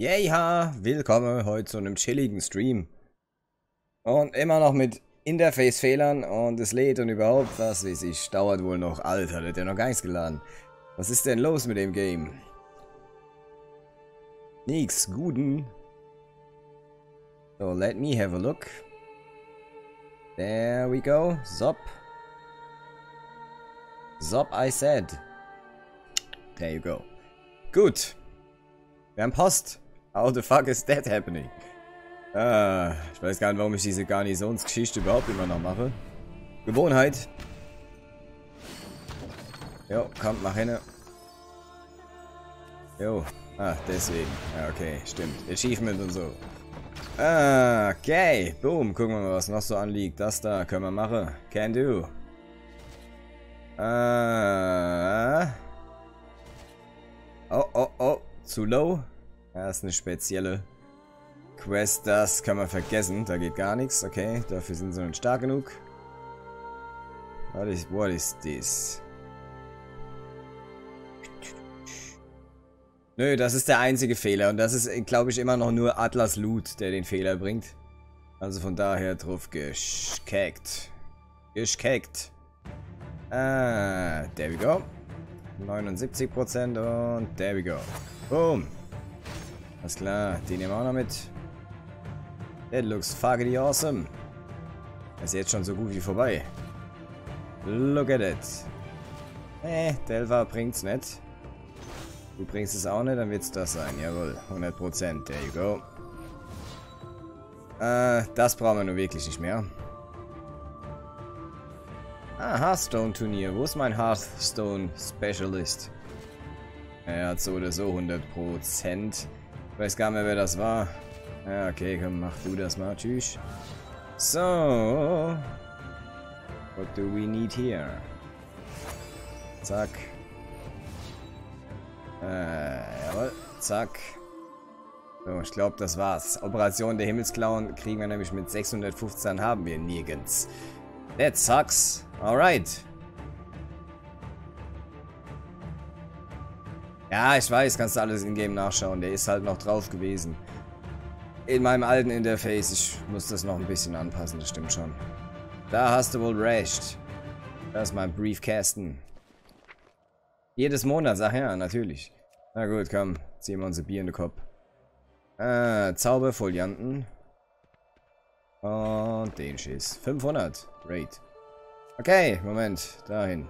Yeha, willkommen heute zu einem chilligen Stream. Und immer noch mit Interface-Fehlern und es lädt und überhaupt, was weiß ich, dauert wohl noch. Alter, der hat ja noch gar nichts geladen. Was ist denn los mit dem Game? Nix, guten. So, let me have a look. There we go. Zop. Zop, I said. There you go. Gut. Wir haben Post. How the fuck is that happening? Ah, ich weiß gar nicht, warum ich diese Garnisonsgeschichte überhaupt immer noch mache. Gewohnheit. Jo, komm, mach hin. Jo, ah, deswegen. Ja, okay, stimmt. Achievement und so. Ah, okay. Boom, gucken wir mal, was noch so anliegt. Das da können wir machen. Can do. Ah. Oh, oh, oh. Zu low. Das ist eine spezielle Quest. Das kann man vergessen. Da geht gar nichts. Okay, dafür sind sie nicht stark genug. What is, what is this? Nö, das ist der einzige Fehler. Und das ist, glaube ich, immer noch nur Atlas Loot, der den Fehler bringt. Also von daher drauf geschkeckt. Geschkeckt. Ah, there we go. 79% und there we go. Boom. Alles klar, den nehmen wir auch noch mit. That looks fucking awesome. Ist jetzt schon so gut wie vorbei. Look at it. Eh, Delva bringt's nicht. Du bringst es auch nicht, dann wird's das sein. Jawohl, 100%. There you go. Äh, das brauchen wir nur wirklich nicht mehr. Ah, Hearthstone-Turnier. Wo ist mein Hearthstone-Specialist? Er hat so oder so 100%. Weiß gar nicht mehr, wer das war. Ja, okay, komm, mach du das mal. Tschüss. So. What do we need here? Zack. Äh, jawohl. Zack. So, ich glaube, das war's. Operation der Himmelsklauen kriegen wir nämlich mit 615 haben wir nirgends. That sucks. Alright. Ja, ich weiß, kannst du alles in-game nachschauen. Der ist halt noch drauf gewesen. In meinem alten Interface. Ich muss das noch ein bisschen anpassen, das stimmt schon. Da hast du wohl recht. Das ist mein Briefkasten. Jedes Monat, sag ja, natürlich. Na gut, komm. Ziehen wir uns ein Bier in den Kopf. Äh, Zauberfolianten. Und den Schiss. 500. Great. Okay, Moment. Dahin.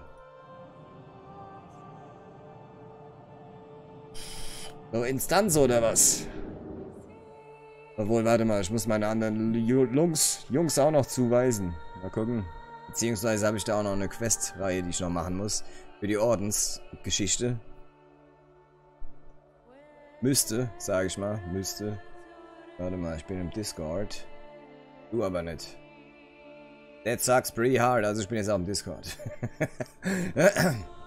So, Instanz oder was? Obwohl, warte mal, ich muss meine anderen Jungs, Jungs auch noch zuweisen. Mal gucken. Beziehungsweise habe ich da auch noch eine Quest-Reihe, die ich noch machen muss. Für die Ordensgeschichte. Müsste, sage ich mal. Müsste. Warte mal, ich bin im Discord. Du aber nicht. That sucks pretty hard. Also ich bin jetzt auch im Discord.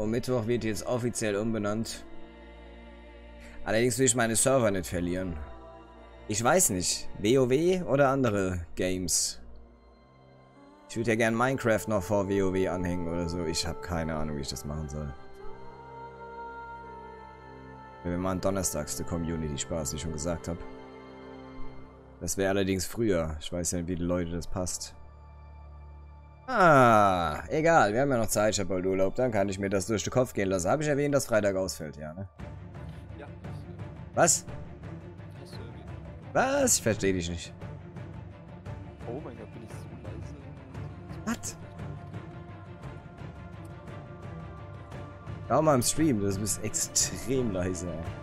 Oh, Mittwoch wird jetzt offiziell umbenannt. Allerdings will ich meine Server nicht verlieren. Ich weiß nicht. WoW oder andere Games? Ich würde ja gerne Minecraft noch vor WoW anhängen oder so. Ich habe keine Ahnung, wie ich das machen soll. Wir machen donnerstags die Community Spaß, wie ich schon gesagt habe. Das wäre allerdings früher. Ich weiß ja nicht, wie die Leute das passt. Ah, egal. Wir haben ja noch Zeit. Ich habe bald Urlaub. Dann kann ich mir das durch den Kopf gehen lassen. Habe ich erwähnt, dass Freitag ausfällt, ja, ne? Ja. Was? Was? Ich verstehe dich nicht. Oh mein Gott, bin ich so leise. Was? Schau mal im Stream, du bist extrem leise. Ey.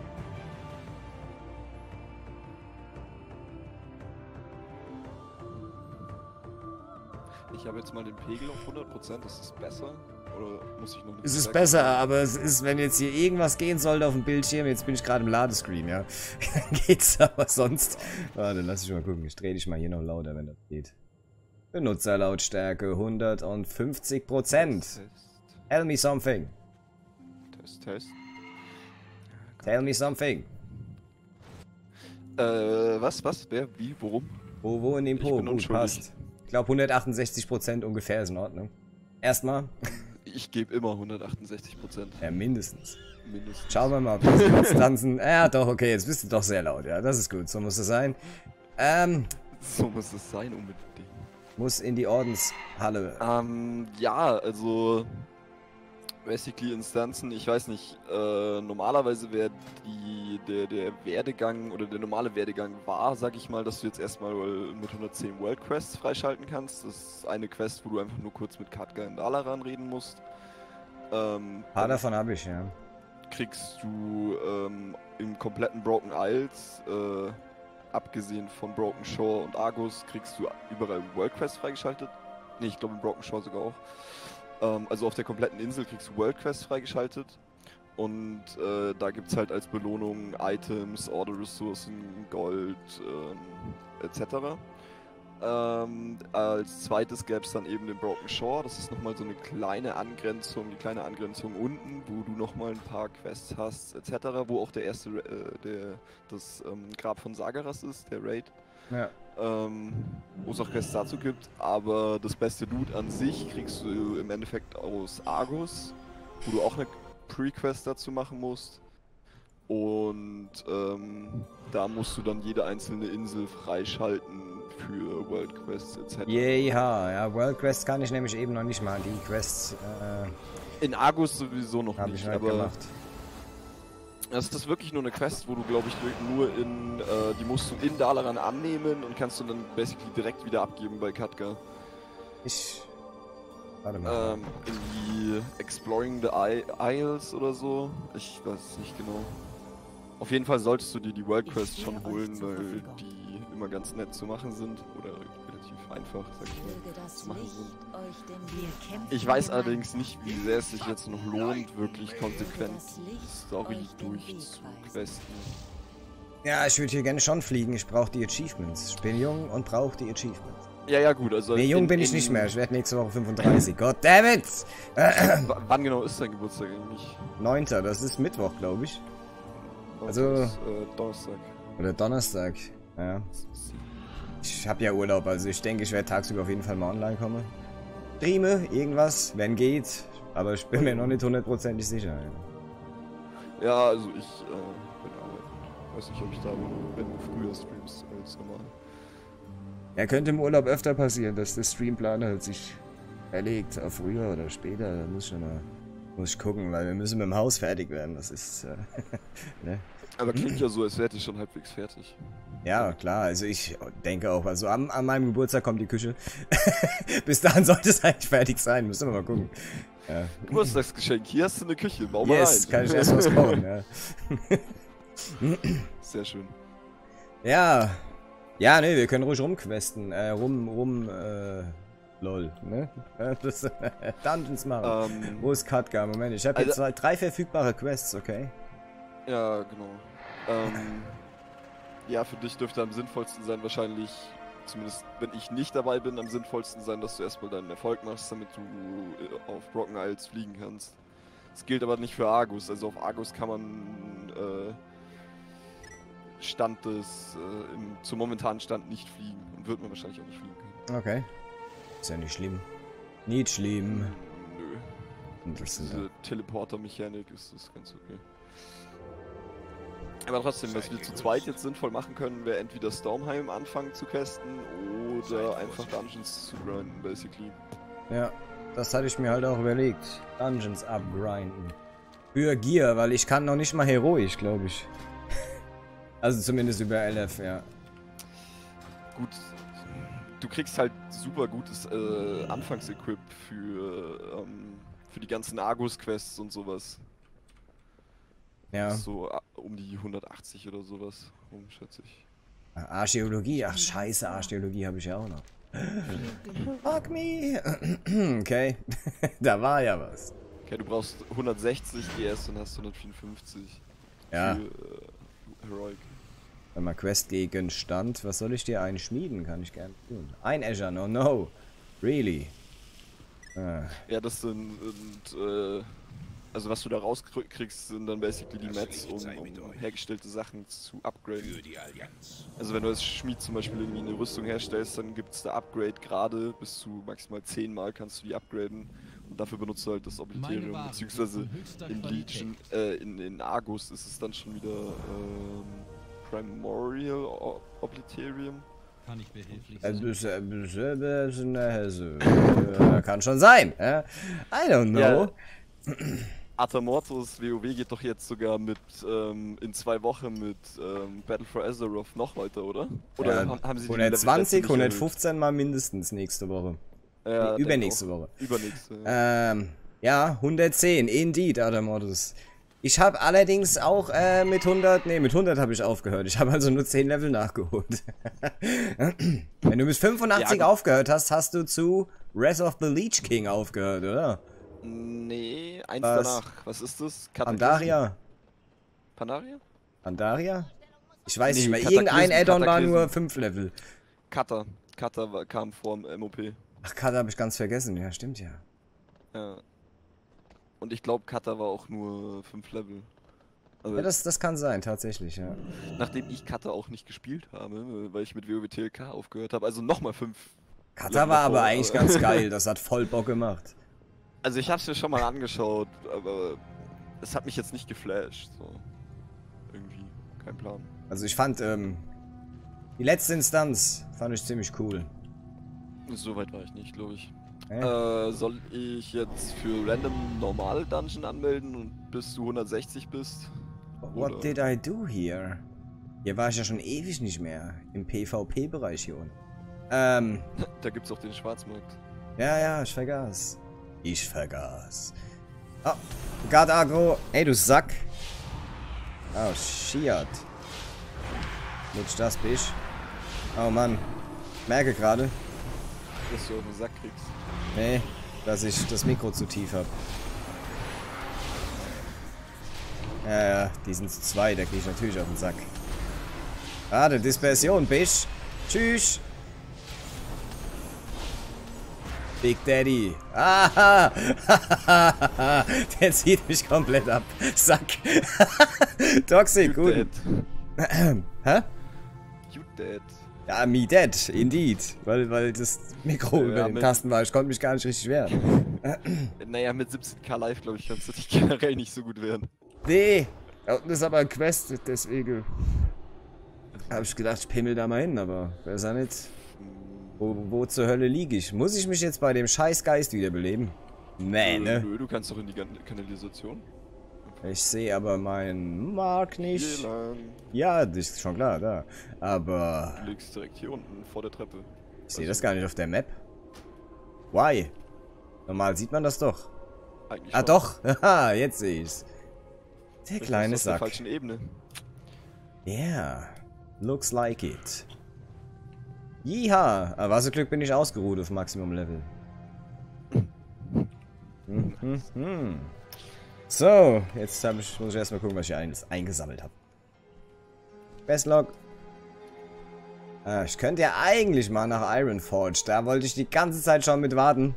Habe jetzt mal den Pegel auf 100%. Ist es besser? Oder muss ich noch Es ist besser, aber es ist, wenn jetzt hier irgendwas gehen sollte auf dem Bildschirm, jetzt bin ich gerade im Ladescreen, ja. Geht's aber sonst. Warte, lass ich mal gucken. Ich drehe dich mal hier noch lauter, wenn das geht. Benutzerlautstärke 150%. Tell me something. Test, Test. Tell me something. Äh, was, was, wer, wie, worum? Wo, wo in dem Po? Gut, passt. Ich glaube 168% ungefähr ist in Ordnung. Erstmal. Ich gebe immer 168 Prozent. Ja, mindestens. Mindestens. Schauen wir mal, ob diese Konstanzen. Ja, doch, okay, jetzt bist du doch sehr laut. Ja, das ist gut. So muss es sein. Ähm, So muss es sein, unbedingt. muss in die Ordenshalle. Ähm, ja, also basically Instanzen, ich weiß nicht, äh, normalerweise wäre die, der, der Werdegang oder der normale Werdegang war, sag ich mal, dass du jetzt erstmal mit 110 World Quests freischalten kannst. Das ist eine Quest, wo du einfach nur kurz mit Katka und Dalaran reden musst. Ähm, Ein paar davon habe ich, ja. kriegst du ähm, im kompletten Broken Isles, äh, abgesehen von Broken Shore und Argus, kriegst du überall World Quest freigeschaltet. Ne, ich glaube in Broken Shore sogar auch. Ähm, also auf der kompletten Insel kriegst du World Quest freigeschaltet. Und äh, da gibt es halt als Belohnung Items, Order-Ressourcen, Gold ähm, etc. Ähm, als zweites gäbe es dann eben den Broken Shore. Das ist nochmal so eine kleine Angrenzung, die kleine Angrenzung unten, wo du nochmal ein paar Quests hast, etc. Wo auch der erste, äh, der, das ähm, Grab von Sagaras ist, der Raid. Ja. Ähm, wo es auch Quests dazu gibt. Aber das beste Loot an sich kriegst du im Endeffekt aus Argus, wo du auch eine Pre-Quest dazu machen musst. Und ähm, da musst du dann jede einzelne Insel freischalten für World Quests etc. Jeha, ja, World Quest kann ich nämlich eben noch nicht mal. Die Quests äh, In Argus sowieso noch habe ich nicht, halt aber gemacht. Das ist wirklich nur eine Quest, wo du glaube ich nur in, äh, die musst du in Dalaran annehmen und kannst du dann basically direkt wieder abgeben bei Katka. Ich. Warte mal. Ähm, irgendwie Exploring the I Isles oder so. Ich weiß es nicht genau. Auf jeden Fall solltest du dir die World Quest schon holen, weil die immer ganz nett zu machen sind. Oder relativ einfach, sag ich mal. Zu machen sind. Ich weiß allerdings nicht, wie sehr es sich jetzt noch lohnt, wirklich konsequent Licht Story durchzuquesten. ja, ich würde hier gerne schon fliegen. Ich brauche die Achievements. Ich bin jung und brauche die Achievements. Ja, ja, gut, also. Nee, jung in- bin ich in- nicht mehr. Ich werde nächste Woche 35. God damn it! Äh, W- Wann genau ist dein Geburtstag eigentlich? 9. Das ist Mittwoch, glaube ich. Also- Das ist, äh, Donnerstag. Oder Donnerstag. Ja. Ich habe ja Urlaub, also ich denke, ich werde tagsüber auf jeden Fall mal online kommen. Streame, irgendwas, wenn geht. Aber ich bin mir noch nicht hundertprozentig sicher. Ja, also ich äh, bin arbeiten. Weiß nicht, ob ich da bin, wenn du früher streamst als normal. Ja, könnte im Urlaub öfter passieren, dass der Streamplan halt sich verlegt auf früher oder später. Da muss ich schon mal muss ich gucken, weil wir müssen mit dem Haus fertig werden. Das ist, äh, ne? Aber klingt ja so, als wärt ihr schon halbwegs fertig. Ja, klar, also ich denke auch, also an, an meinem Geburtstag kommt die Küche. Bis dahin sollte es eigentlich fertig sein, müssen wir mal gucken. Ja. Geburtstagsgeschenk, hier hast du eine Küche, bau mal Yes, rein. kann ich erst was bauen, ja. Sehr schön. Ja. Ja, ne, wir können ruhig rumquesten. Äh, rum, rum, äh, lol, ne? Das, Dungeons machen. Ähm, Wo ist Katka? Moment, ich habe jetzt Also- zwei, drei verfügbare Quests, okay? ja, genau. Ähm, ja, für dich dürfte am sinnvollsten sein, wahrscheinlich, zumindest wenn ich nicht dabei bin, am sinnvollsten sein, dass du erstmal deinen Erfolg machst, damit du äh, auf Brocken Isles fliegen kannst. Das gilt aber nicht für Argus. Also auf Argus kann man äh, Stand des, äh, im, zum momentanen Stand nicht fliegen und wird man wahrscheinlich auch nicht fliegen können. Okay. Ist ja nicht schlimm. Nicht schlimm. Nö. Diese Teleporter-Mechanik ist das ganz okay. Aber trotzdem, was wir zu zweit jetzt sinnvoll machen können, wäre entweder Stormheim anfangen zu questen oder einfach Dungeons zu grinden, basically. Ja, das hatte ich mir halt auch überlegt. Dungeons upgrinden. Für Gear, weil ich kann noch nicht mal heroisch, glaube ich. Also zumindest über LF, ja. Gut, du kriegst halt super gutes äh, Anfangsequip für, ähm, für die ganzen Argus-Quests und sowas. Ja. So äh, um die 180 oder sowas, rum, schätze ich. Archäologie, ach scheiße, Archäologie habe ich ja auch noch. Fuck me. Okay, da war ja was. Okay, du brauchst 160 DS und hast 154 Ja, für äh, Heroic. Warte mal Questgegenstand. Was soll ich dir einschmieden? Kann ich gerne tun. Ein Azure, no, no. Really? Ah, Ja, das sind, sind äh, Also was du da rauskriegst, sind dann basically die Mats, um, um hergestellte Sachen zu upgraden. Also wenn du als Schmied zum Beispiel irgendwie eine Rüstung herstellst, dann gibt es da Upgrade gerade, bis zu maximal 10 Mal kannst du die upgraden. Und dafür benutzt du halt das Obliterium, beziehungsweise in Legion, äh, in, in Argus ist es dann schon wieder ähm, Primordial Obliterium. Kann ich behilflich sein? Kann schon sein. I don't know. Ja. Atamortus WoW geht doch jetzt sogar mit ähm, in zwei Wochen mit ähm, Battle for Azeroth noch weiter, oder? Oder ja, haben sie 120, 115 mal mindestens nächste Woche. Ja, nee, übernächste Woche. Übernächste. Ja. Ähm, ja, 110, indeed, Atamortus. Ich habe allerdings auch äh, mit 100, nee, mit 100 habe ich aufgehört. Ich habe also nur 10 Level nachgeholt. Wenn du bis 85 ja, aufgehört hast, hast du zu Wrath of the Leech King aufgehört, oder? Nee, eins Was? danach. Was ist das? Pandaria. Pandaria? Pandaria? Ich weiß nee, nicht mehr. Irgendein Addon war nur 5 Level. Kata. Kata kam vor dem MOP. Ach, Kata habe ich ganz vergessen. Ja, stimmt ja. Ja. Und ich glaube, Kata war auch nur 5 Level. Also ja, das, das kann sein, tatsächlich, ja. Nachdem ich Kata auch nicht gespielt habe, weil ich mit WoW aufgehört habe, also nochmal 5. Kata war aber eigentlich ganz geil, das hat voll Bock gemacht. Also ich hab's mir schon mal angeschaut, aber es hat mich jetzt nicht geflasht. So. Irgendwie, kein Plan. Also ich fand, ähm, die letzte Instanz fand ich ziemlich cool. So weit war ich nicht, glaube ich. Äh? Äh, soll ich jetzt für random normale Dungeon anmelden und bis du 160 bist? What Oder? did I do here? Hier war ich ja schon ewig nicht mehr. Im PvP-Bereich hier unten. Ähm. da gibt's auch den Schwarzmarkt. Ja, ja, ich vergaß. Ich vergaß. Oh, God Agro. Ey, du Sack. Oh, shit. Lutsch das, Bisch. Oh, Mann. Merke gerade. Dass du auf den Sack kriegst. Nee, dass ich das Mikro zu tief hab. Ja, ja, die sind zu zwei, da krieg ich natürlich auf den Sack. Ah, der Dispersion, Bisch. Tschüss. Big Daddy. Aha! Der zieht mich komplett ab. Sack. Toxic, gut. Hä? You dead. Ja, me dead, indeed. Weil, weil das Mikro ja, über den Tasten war. Ich konnte mich gar nicht richtig wehren. naja, mit 17k live, glaube ich, kannst du dich generell nicht so gut wehren. Nee. Das ist aber ein Quest, deswegen. Habe ich gedacht, ich pimmel da mal hin, aber besser nicht. Wo, wo zur Hölle liege ich? Muss ich mich jetzt bei dem Scheißgeist wiederbeleben? Nee, ne? Nö, du kannst doch in die Kanalisation. Ich sehe aber meinen Mark nicht. Ja, das ist schon klar, da. Aber... Du liegst direkt hier unten vor der Treppe. Ich sehe das gar nicht auf der Map. Why? Normal sieht man das doch. Eigentlich ah, doch. Haha, jetzt sehe ich's. Der kleine Sack. Auf der falschen Ebene. Yeah. Looks like it. Jiha! Aber was Glück bin ich ausgeruht auf Maximum Level. Hm, hm, hm. So, jetzt ich, muss ich erstmal gucken, was ich ein, eingesammelt habe. Bestlog. Ah, ich könnte ja eigentlich mal nach Ironforge. Da wollte ich die ganze Zeit schon mit warten.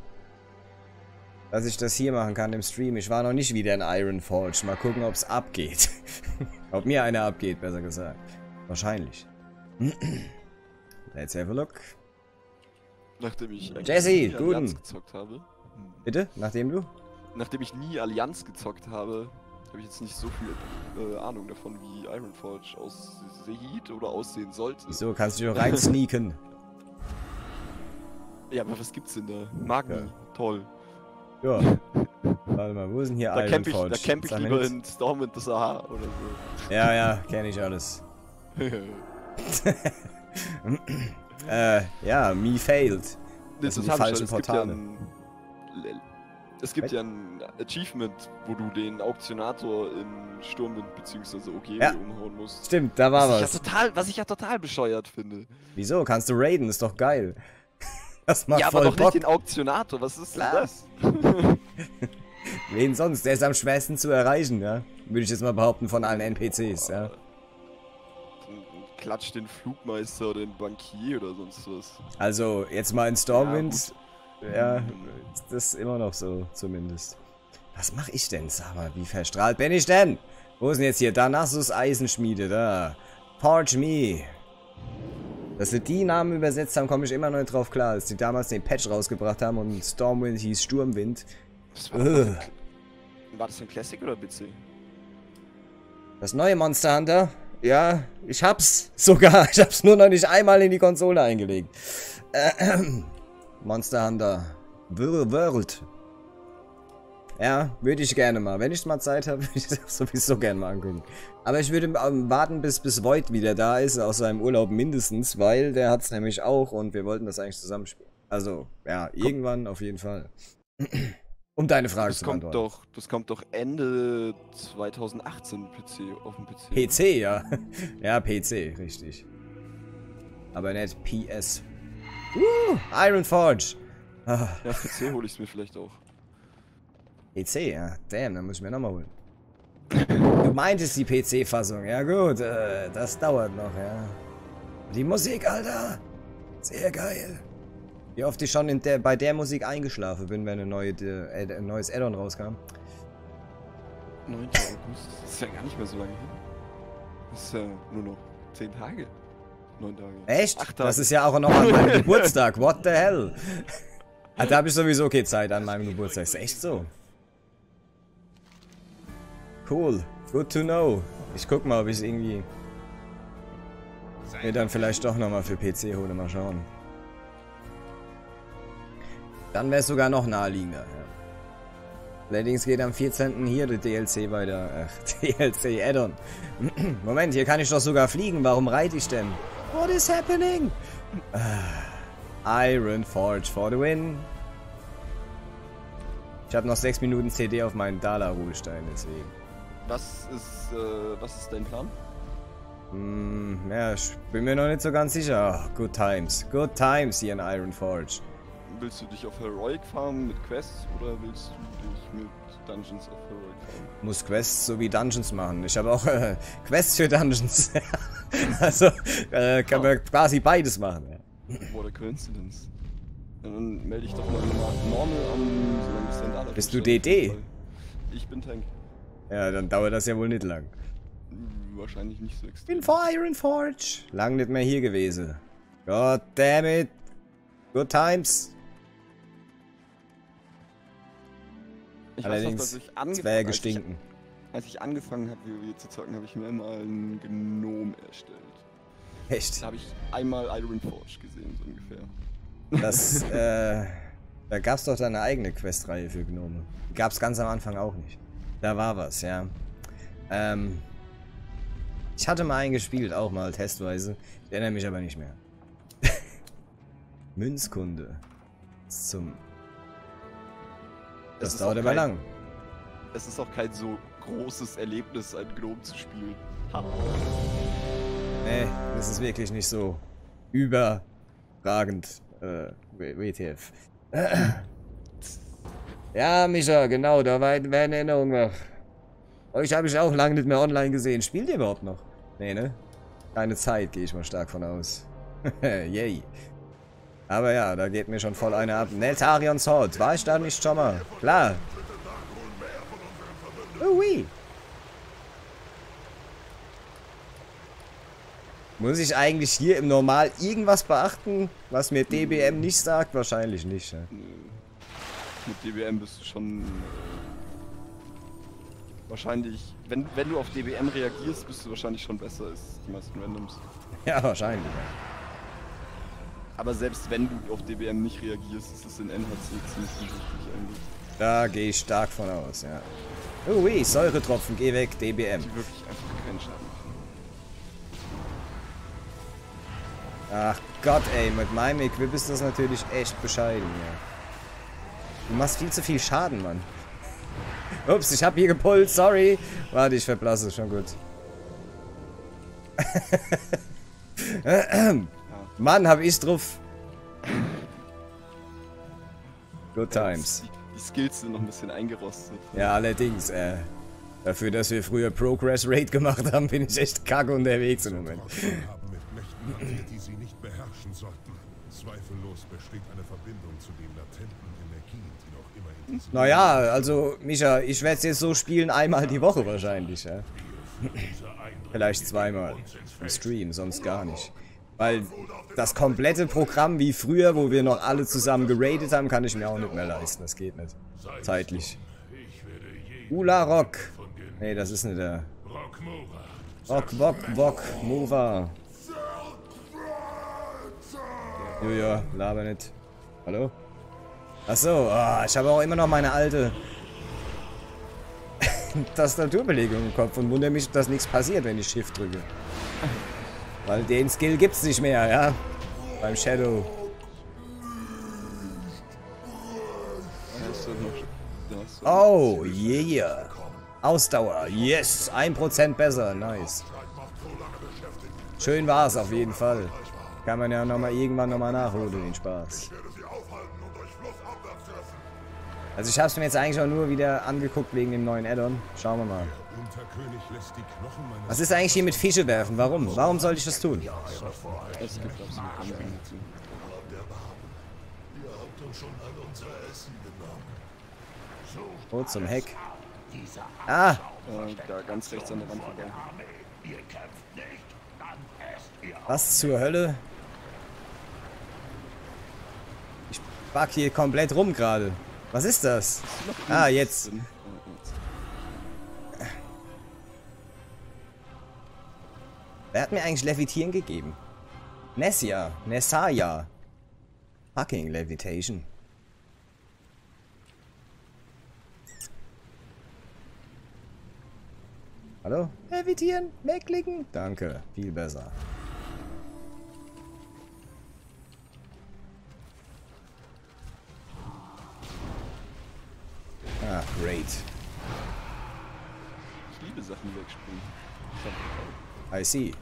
Dass ich das hier machen kann im Stream. Ich war noch nicht wieder in Ironforge. Mal gucken, ob es abgeht. ob mir einer abgeht, besser gesagt. Wahrscheinlich. Let's have a look. Nachdem ich Jesse, guten. gezockt habe. Hm. Bitte? Nachdem du? Nachdem ich nie Allianz gezockt habe, habe ich jetzt nicht so viel äh, Ahnung davon, wie Ironforge aussieht oder aussehen sollte. Wieso? Kannst du dich rein sneaken? Ja, aber was gibt's denn da? Magni, ja. toll. Ja. Warte mal, wo ist denn hier da? Camp ich, da camp ich lieber in Storm in the Sahara oder so. Ja, ja, kenne ich alles. äh, ja, me failed. Das, das sind die falschen Portale. Es gibt ja ein Achievement, wo du den Auktionator in Sturmwind bzw. OG ja. umhauen musst. Stimmt, da war was. was. Ich ja total, was ich ja total bescheuert finde. Wieso? Kannst du raiden, ist doch geil. Das macht ja, voll aber doch Bock. nicht den Auktionator, was ist denn das? Wen sonst? Der ist am schwersten zu erreichen, ja? Würde ich jetzt mal behaupten von allen NPCs, ja? Klatscht den Flugmeister oder den Bankier oder sonst was. Also, jetzt mal in Stormwind. Ja, ja, das ist immer noch so, zumindest. Was mache ich denn? Sag mal, wie verstrahlt bin ich denn? Wo ist denn jetzt hier? Danassus Eisenschmiede, da. Forge Me. Dass sie die Namen übersetzt haben, komme ich immer noch nicht drauf klar. Als die damals den Patch rausgebracht haben und Stormwind hieß Sturmwind. Das war, war das ein Classic oder PC? Das neue Monster Hunter? Ja, ich hab's sogar. Ich hab's nur noch nicht einmal in die Konsole eingelegt. Äh, Monster Hunter World. Ja, würde ich gerne mal. Wenn ich mal Zeit habe, würde ich das sowieso gerne mal angucken. Aber ich würde ähm, warten, bis, bis Void wieder da ist, aus seinem Urlaub mindestens, weil der hat's nämlich auch und wir wollten das eigentlich zusammenspielen. Also, ja, irgendwann auf jeden Fall. Um deine Frage Das zu kommt doch, das kommt doch Ende 2018 PC auf dem PC. PC, ja. Ja, PC, richtig. Aber nicht PS. Uh, Iron Forge. Ah, Ja, PC hole ich es mir vielleicht auch. PC, ja. Damn, dann muss ich mir nochmal holen. Du meintest die PC-Fassung. Ja gut, äh, das dauert noch, ja. Die Musik, Alter. Sehr geil. Wie oft ich schon der, bei der Musik eingeschlafen bin, wenn eine neue, äh, ein neues Addon rauskam. 9. August, das ist ja gar nicht mehr so lange hin. Das ist ja nur noch 10 Tage. 9 Tage. Echt? Acht Tage. Das ist ja auch noch an meinem Geburtstag. What the hell? Ah, da habe ich sowieso keine Zeit an meinem Geburtstag. Ist echt so. Cool. Good to know. Ich guck mal, ob ich irgendwie mir dann vielleicht doch nochmal für PC hole. Mal schauen. Dann wäre es sogar noch naheliegender. Ja. Allerdings geht am 14. hier der DLC weiter. Ach, DLC Addon. Moment, hier kann ich doch sogar fliegen. Warum reite ich denn? What is happening? Ah, Iron Forge for the win. Ich habe noch 6 Minuten CD auf meinen Dala-Ruhestein, deswegen. Was ist, äh, was ist dein Plan? Hm, ja, ich bin mir noch nicht so ganz sicher. Good times. Good times hier in Iron Forge. Willst du dich auf Heroic farmen mit Quests oder willst du dich mit Dungeons of Heroic farmen? Muss Quests sowie Dungeons machen. Ich habe auch äh, Quests für Dungeons. also äh, kann man quasi beides machen. Ja. What a coincidence. Dann melde ich doch mal normal normal an, solange da Bist du DD? Ich bin Tank. ja, dann dauert das ja wohl nicht lang. Wahrscheinlich nicht so extrem. Bin vor Iron Forge. Lang nicht mehr hier gewesen. God damn it. Good times. Ich Allerdings weiß Zwerge als ich, als ich angefangen habe, WoW zu zocken, habe ich mir immer einen Gnom erstellt. Echt. Da habe ich einmal Iron Forge gesehen, so ungefähr. Das, äh, da gab's doch da eine eigene Questreihe für Gnome. Die gab's ganz am Anfang auch nicht. Da war was, ja. Ähm, ich hatte mal einen gespielt, auch mal testweise. Ich erinnere mich aber nicht mehr. Münzkunde. Zum. Das ist dauert aber lang. Es ist auch kein so großes Erlebnis, einen Gnom zu spielen. Ha. Nee, das ist wirklich nicht so überragend. Äh, WTF. Ja, Micha, genau, da war eine Erinnerung noch. Euch habe ich auch lange nicht mehr online gesehen. Spielt ihr überhaupt noch? Nee, ne? Keine Zeit, gehe ich mal stark von aus. Yay. Aber ja, da geht mir schon voll einer ab. Neltarion Sword, war ich da nicht schon mal? Klar. Ui. Muss ich eigentlich hier im Normal irgendwas beachten, was mir DBM nicht sagt? Wahrscheinlich nicht. Ja. Mit DBM bist du schon. Wahrscheinlich. Wenn, wenn du auf DBM reagierst, bist du wahrscheinlich schon besser als die meisten Randoms. ja, wahrscheinlich. Ja. Aber selbst wenn du auf DBM nicht reagierst, ist es in NHC ziemlich unwichtig eigentlich. Da gehe ich stark von aus, ja. Ui, Säuretropfen, geh weg, DBM. Die wirklich einfach keinen Schaden machen. Ach Gott, ey, mit meinem Equip ist das natürlich echt bescheiden, ja. Du machst viel zu viel Schaden, Mann. Ups, ich hab hier gepullt, sorry. Warte, ich verblasse, schon gut. Mann, hab ich drauf. Good times. Die, Skills sind noch ein bisschen eingerostet. Ja, allerdings, äh. Dafür, dass wir früher Progress Raid gemacht haben, bin ich echt kacke unterwegs im Moment. Haben mit Mächten die sie nicht beherrschen sollten. Zweifellos besteht eine Verbindung zu den latenten Energien, die noch immer in diesem Naja, also, Micha, ich werde es jetzt so spielen, einmal die Woche wahrscheinlich, ja. Vielleicht zweimal im Stream, sonst gar nicht. Weil das komplette Programm wie früher, wo wir noch alle zusammen geradet haben, kann ich mir auch nicht mehr leisten. Das geht nicht. Zeitlich. Ula Rock. Nee, das ist nicht der. Rock, Bock, Bock, Mova. Jojo, laber nicht. Hallo? Achso, oh, ich habe auch immer noch meine alte Tastaturbelegung im Kopf und wundere mich, dass nichts passiert, wenn ich Shift drücke. Weil den Skill gibt's nicht mehr, ja? Beim Shadow. Oh, yeah. Ausdauer, yes. 1% besser, nice. Schön war's auf jeden Fall. Kann man ja noch mal irgendwann nochmal nachholen, den Spaß. Also ich hab's mir jetzt eigentlich auch nur wieder angeguckt wegen dem neuen Addon. Schauen wir mal. Unterkönig lässt die Knochen meines Was ist eigentlich hier mit Fische werfen? Warum? Warum sollte ich das tun? Es gibt absolut keine. Oh, zum Heck. Ah, Äh, da ganz rechts an der Wand vorbei. was zur Hölle? Ich back hier komplett rum gerade. Was ist das? Ah, jetzt. Wer hat mir eigentlich Levitieren gegeben? Nessia. Nessaya. Fucking Levitation. Hallo? Levitieren? Wegklicken? Danke. Viel besser. Ah, great. Ich liebe Sachen, die wegspringen. I see.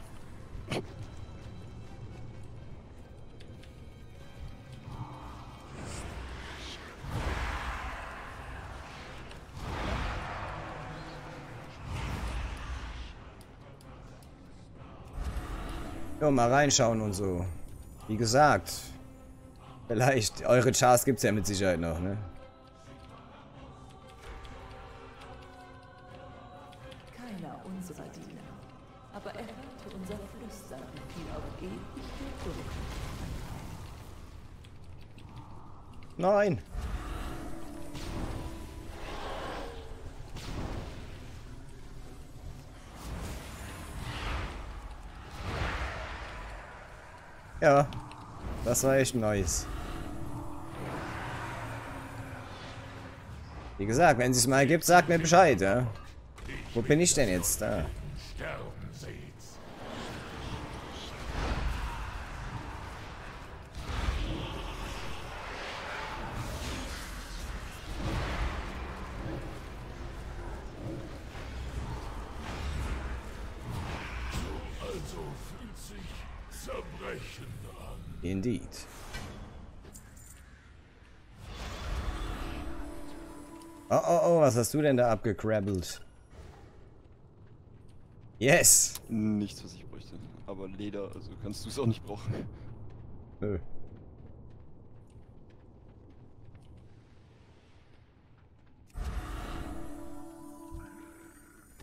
Jo, mal reinschauen und so. Wie gesagt, vielleicht, eure Chars gibt's ja mit Sicherheit noch, ne? Nein. Ja, das war echt nice. Wie gesagt, wenn es mal gibt, sagt mir Bescheid, ja. Wo bin ich denn jetzt? Da. Was hast du denn da abgekrabbelt? Yes! Nichts, was ich bräuchte. Aber Leder, also kannst du es auch nicht brauchen. Nö.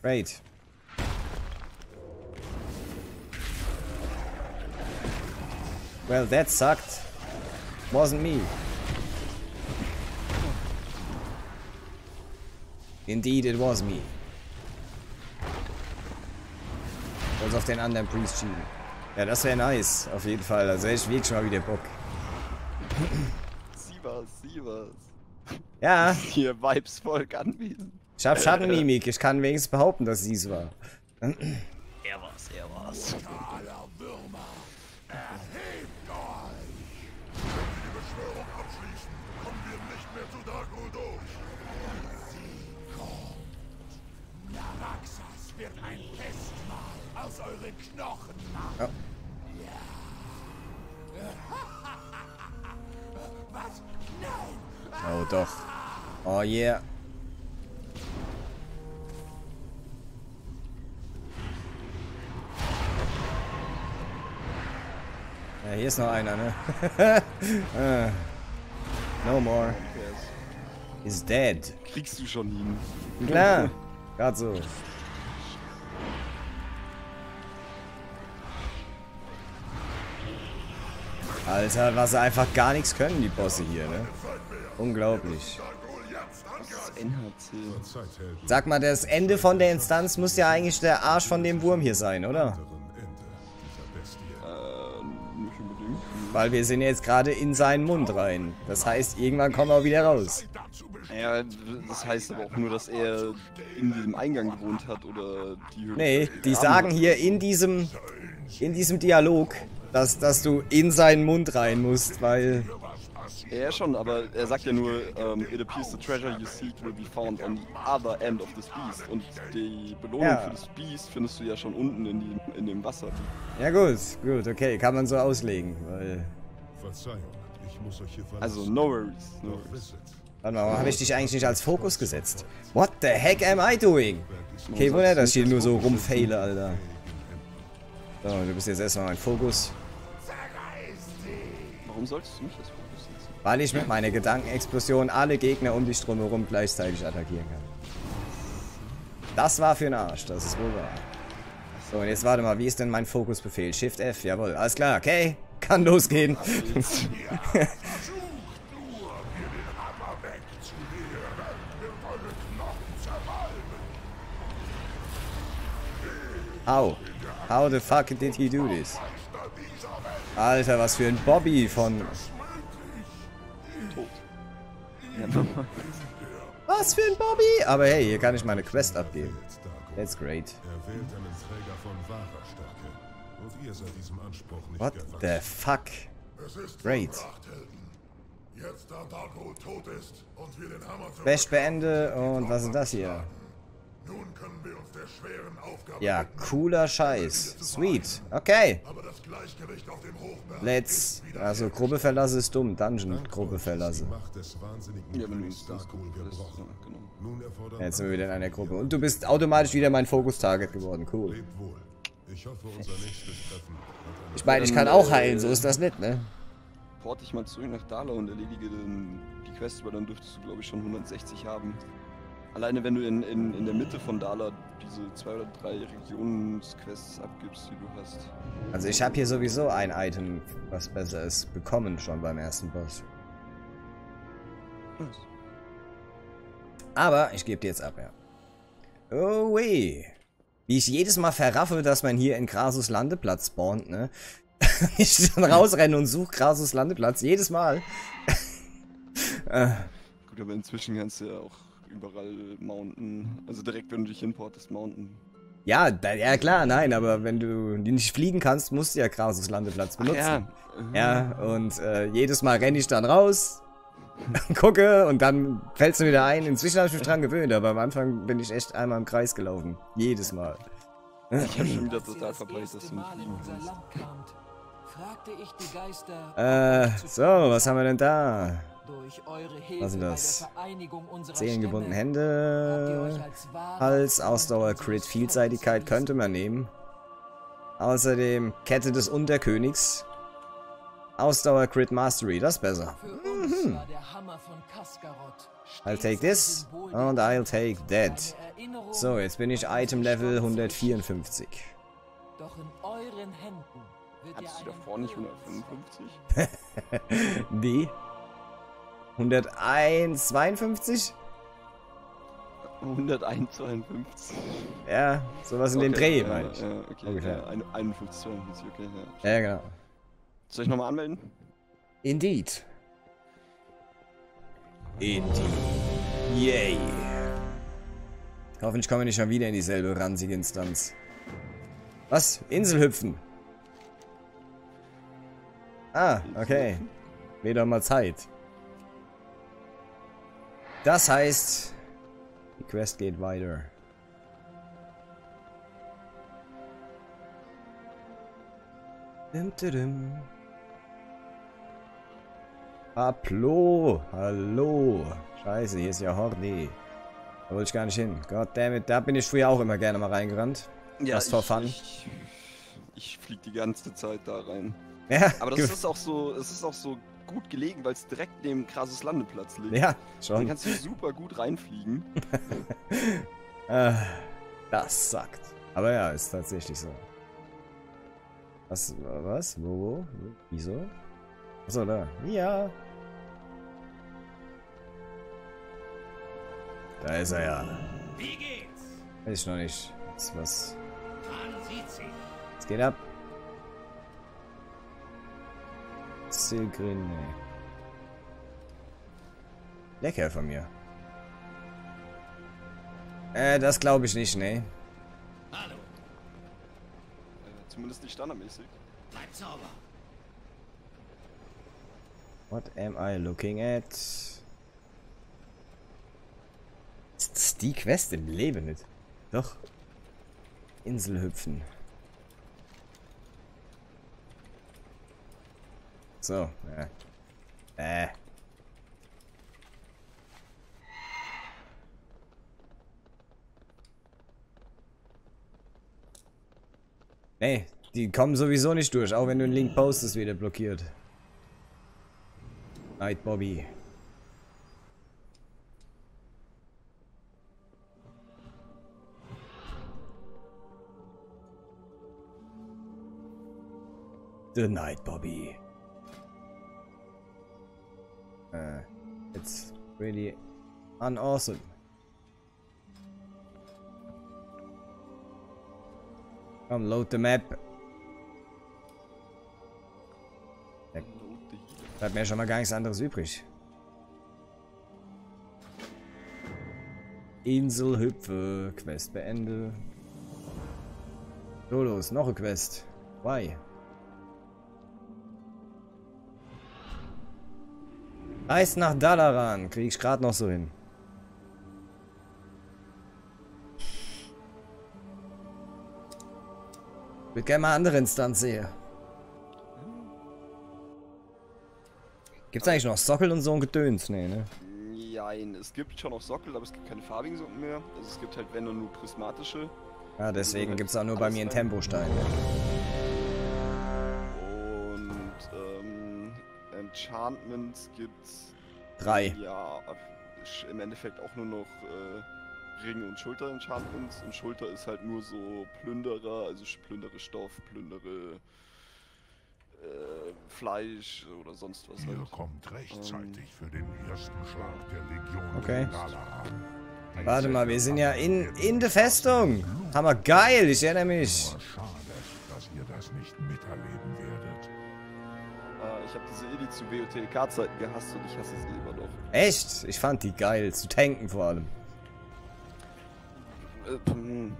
Great. Well, that sucked. Wasn't me. Indeed, it was me. Wollte auf den anderen Priest schieben. Ja, das wäre nice, auf jeden Fall. Also ich wirklich mal wieder Bock. Sie war's, sie war's. Ja, Hier Vibes Volk anwesend. ich habe Schattenmimik. Ich kann wenigstens behaupten, dass sie es war. Er war's, er war's. Wird ein Festmahl aus euren Knochen machen. Ja. Was? Nein! Oh doch. Oh yeah. Ja, hier ist noch einer, ne? Ah. no more. Is dead. Kriegst du schon hin. Klar. Gerade so. Alter, was sie einfach gar nichts können, die Bosse hier, ne? Unglaublich. Sag mal, das Ende von der Instanz muss ja eigentlich der Arsch von dem Wurm hier sein, oder? Äh. Weil wir sind jetzt gerade in seinen Mund rein. Das heißt, irgendwann kommen wir auch wieder raus. Ja, das heißt aber auch nur, dass er in diesem Eingang gewohnt hat oder die Höhle. Nee, die sagen hier in diesem, in diesem Dialog, dass, dass du in seinen Mund rein musst, weil... Ja, schon, aber er sagt ja nur, ähm, it appears the treasure you seek will be found on the other end of this beast. Und die Belohnung Ja. für das Beast findest du ja schon unten in, die, in dem Wasser. Ja gut, gut, okay, kann man so auslegen, weil... Verzeihung, ich muss euch hier verlassen. Also, no worries. No worries. Warte mal, warum habe ich dich eigentlich nicht als Fokus gesetzt? What the heck am I doing? Okay, wunder, dass ich hier nur so rumfaile, Alter. So, du bist jetzt erstmal mein Fokus. Warum solltest du mich als Fokus setzen? Weil ich mit meiner Gedankenexplosion alle Gegner um dich drumherum gleichzeitig attackieren kann. Das war für den Arsch, das ist wohl wahr. So, und jetzt warte mal, wie ist denn mein Fokusbefehl? Shift F, jawohl, alles klar, okay, kann losgehen. How? How the fuck did he do this? Alter, was für ein Bobby von... Was für ein Bobby? Aber hey, hier kann ich meine Quest abgeben. That's great. What the fuck? Great. Jetzt, Best beende und was ist das hier? Nun können wir Ja, cooler Scheiß. Sweet. Okay. Aber das Gleichgewicht auf dem Hochberg Let's. Also Gruppe verlasse ist dumm. Dungeon Gruppe verlasse. Jetzt sind wir wieder in einer Gruppe. Und du bist automatisch wieder mein Fokus-Target geworden. Cool. Ich hoffe, unser nächstes Treffen hat Ich meine, ich kann auch heilen. So ist das nicht, ne? Port dich mal zurück nach Dala und erledige den, die Quest, weil dann dürftest du, glaube ich, schon 160 haben. Alleine wenn du in, in, in der Mitte von Dala diese zwei oder drei Regionsquests abgibst, die du hast. Also ich habe hier sowieso ein Item, was besser ist, bekommen schon beim ersten Boss. Nice. Aber ich gebe dir jetzt ab, ja. Oh weh. Wie ich jedes Mal verraffe, dass man hier in Krasus Landeplatz spawnt, ne? ich dann rausrenne und suche Krasus Landeplatz. Jedes Mal. äh, Gut, aber inzwischen kannst du ja auch überall mounten. Also direkt, wenn du dich importest, mounten. ja, da, ja klar, nein, aber wenn du nicht fliegen kannst, musst du ja Krasus Landeplatz benutzen. ja. Ja, und äh, jedes Mal renne ich dann raus, gucke und dann fällt's mir wieder ein. Inzwischen habe ich mich dran gewöhnt, aber am Anfang bin ich echt einmal im Kreis gelaufen. Jedes Mal. Ich hab schon wieder total erste dass du nicht fliegen kannst. Land kamt, fragte ich die Geister, Äh, so, was haben wir denn da? Durch eure Hilfe Was bei das? Zehen Hände. Hals, Ausdauer, Crit, Vielseitigkeit könnte man nehmen. Außerdem Kette des Unterkönigs. Ausdauer, Crit, Mastery, das ist besser. Kaskaroth I'll take this and I'll take that. So, jetzt bin ich an Item Level stolze 154. Geschichte. Doch in euren Händen Hattest du davor nicht Irrtum 155? Die? 101, 52? 101, 52. Ja, sowas in den Okay, Dreh, ja, meine ich. Ja, okay, Ungefähr. Ja, ein- 51, 52, okay, ja. Ja, genau. Soll ich nochmal anmelden? Indeed. Indeed. Yay. Hoffentlich kommen wir nicht schon wieder in dieselbe ranzige Instanz. Was? Inselhüpfen? Ah, okay. Wieder mal Zeit. Das heißt, die Quest geht weiter. Aplo, hallo. Scheiße, hier ist ja Hordi. Da wollte ich gar nicht hin. Goddammit, da bin ich früher auch immer gerne mal reingerannt. Just for ich, fun. Ich, ich flieg die ganze Zeit da rein. Ja, Aber das ge- ist auch so, es ist auch so gut gelegen, weil es direkt neben Krasus Landeplatz liegt. ja, Dann schon. kannst du super gut reinfliegen. Äh, das sagt. Aber ja, ist tatsächlich so. Was, was? Wo, wo? Wieso? Achso, da. Ja. Da ist er ja. Wie geht's? Weiß ich noch nicht. Was, was, Man sieht sich. was geht ab? Silgrin, nee. Lecker von mir. Äh, das glaube ich nicht, nee. Hallo, Äh, zumindest nicht standardmäßig. bleib sauber. What am I looking at? Ist das die Quest im Leben nicht? Doch. Insel hüpfen. So, ja. Äh. Nee, die kommen sowieso nicht durch, auch wenn du einen Link postest, wieder blockiert. Night Bobby. The Night Bobby. Uh, it's really unawesome. Come load the map. Bleibt mir schon mal gar nichts anderes übrig. Inselhüpfe. Quest beende. So los, noch eine Quest. Why? Reist nach Dalaran. Krieg ich gerade noch so hin. Würde gerne mal andere Instanz sehen. Gibt's eigentlich noch Sockel und so ein Gedöns? Nee, ne? Nein, es gibt schon noch Sockel, aber es gibt keine farbigen Socken mehr. Also es gibt halt, wenn nur, nur prismatische. Ja, deswegen gibt's auch nur bei mir einen Tempostein. Und Enchantments gibt's Drei. ja im Endeffekt auch nur noch äh, Ring- und Schulter-Enchantments. Und Schulter ist halt nur so Plünderer, also plündere Stoff, plündere äh, Fleisch oder sonst was Ihr halt. kommt rechtzeitig für den ersten Schlag der Legion Okay. Warte mal, wir sind ja in, in der Festung. Hammer geil, ich erinnere mich. Nur schade, dass ihr das nicht miterleben werdet. Ich habe diese Idi zu WOTLK-Zeiten gehasst und ich hasse sie immer noch. Echt? Ich fand die geil, zu tanken vor allem. Äh, hm,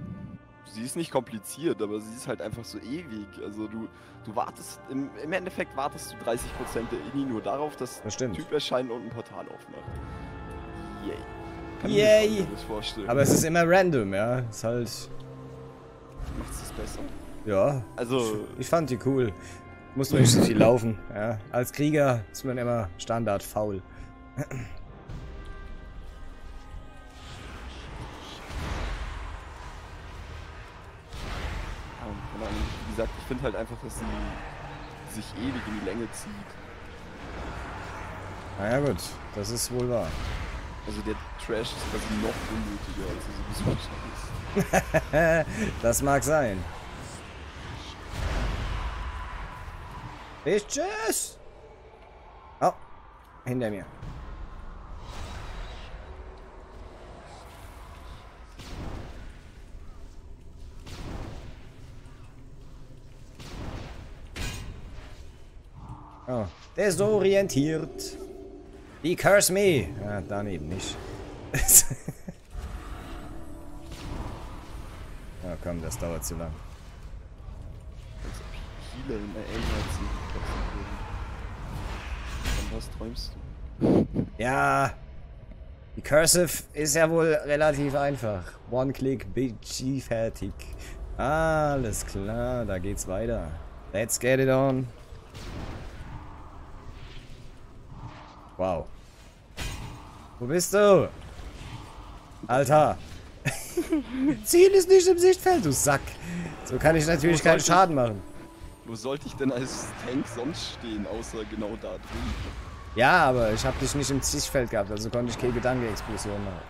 sie ist nicht kompliziert, aber sie ist halt einfach so ewig. Also du, du wartest, im, im Endeffekt wartest du 30% der Ini nur darauf, dass Das der Typ erscheint und ein Portal aufmacht. Yay. Kann Yay. ich mir anderes vorstellen. Aber es ist immer random, ja. Ist halt. macht es besser. Ja. Also, Ich fand die cool. Muss man nicht so viel laufen. Ja. Als Krieger ist man immer Standard faul. wie gesagt, ich finde halt einfach, dass sie sich ewig in die Länge zieht. Naja gut, das ist wohl wahr. Also der Trash ist quasi noch unnötiger, als er sowieso schon ist. Das mag sein. Bitches! Oh, hinter mir. Oh, desorientiert. Die curse me. Ja, daneben nicht. Ja, komm, das dauert zu lang. Healer in der Einheit sind. Von was träumst du? Ja, die Cursive ist ja wohl relativ einfach. One-Click, BG, fertig. Alles klar, da geht's weiter. Let's get it on. Wow. Wo bist du? Alter. Ziel ist nicht im Sichtfeld, du Sack. So kann ich natürlich keinen Schaden machen. Wo sollte ich denn als Tank sonst stehen, außer genau da drin? Ja, aber ich habe dich nicht im Sichtfeld gehabt, also konnte ich keine Gedankenexplosion machen.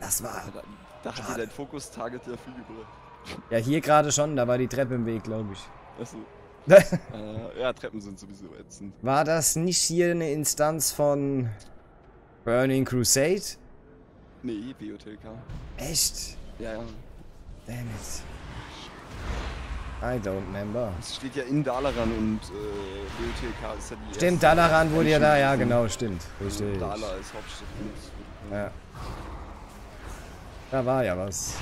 Das war... Da, da hat dir dein Fokus-Target ja viel gebracht. Ja, hier gerade schon, da war die Treppe im Weg, glaube ich. Achso. Äh, ja, Treppen sind sowieso ätzend. War das nicht hier eine Instanz von Burning Crusade? Nee, BOTLK. Echt? Ja, ja. Damn it. I don't remember. Es steht ja in Dalaran und äh, BOTLK ist ja die Stimmt, Dalaran wurde ja da, ja genau, stimmt. Also Richtig. Dala als Hauptstadt. Ja. Da war ja was.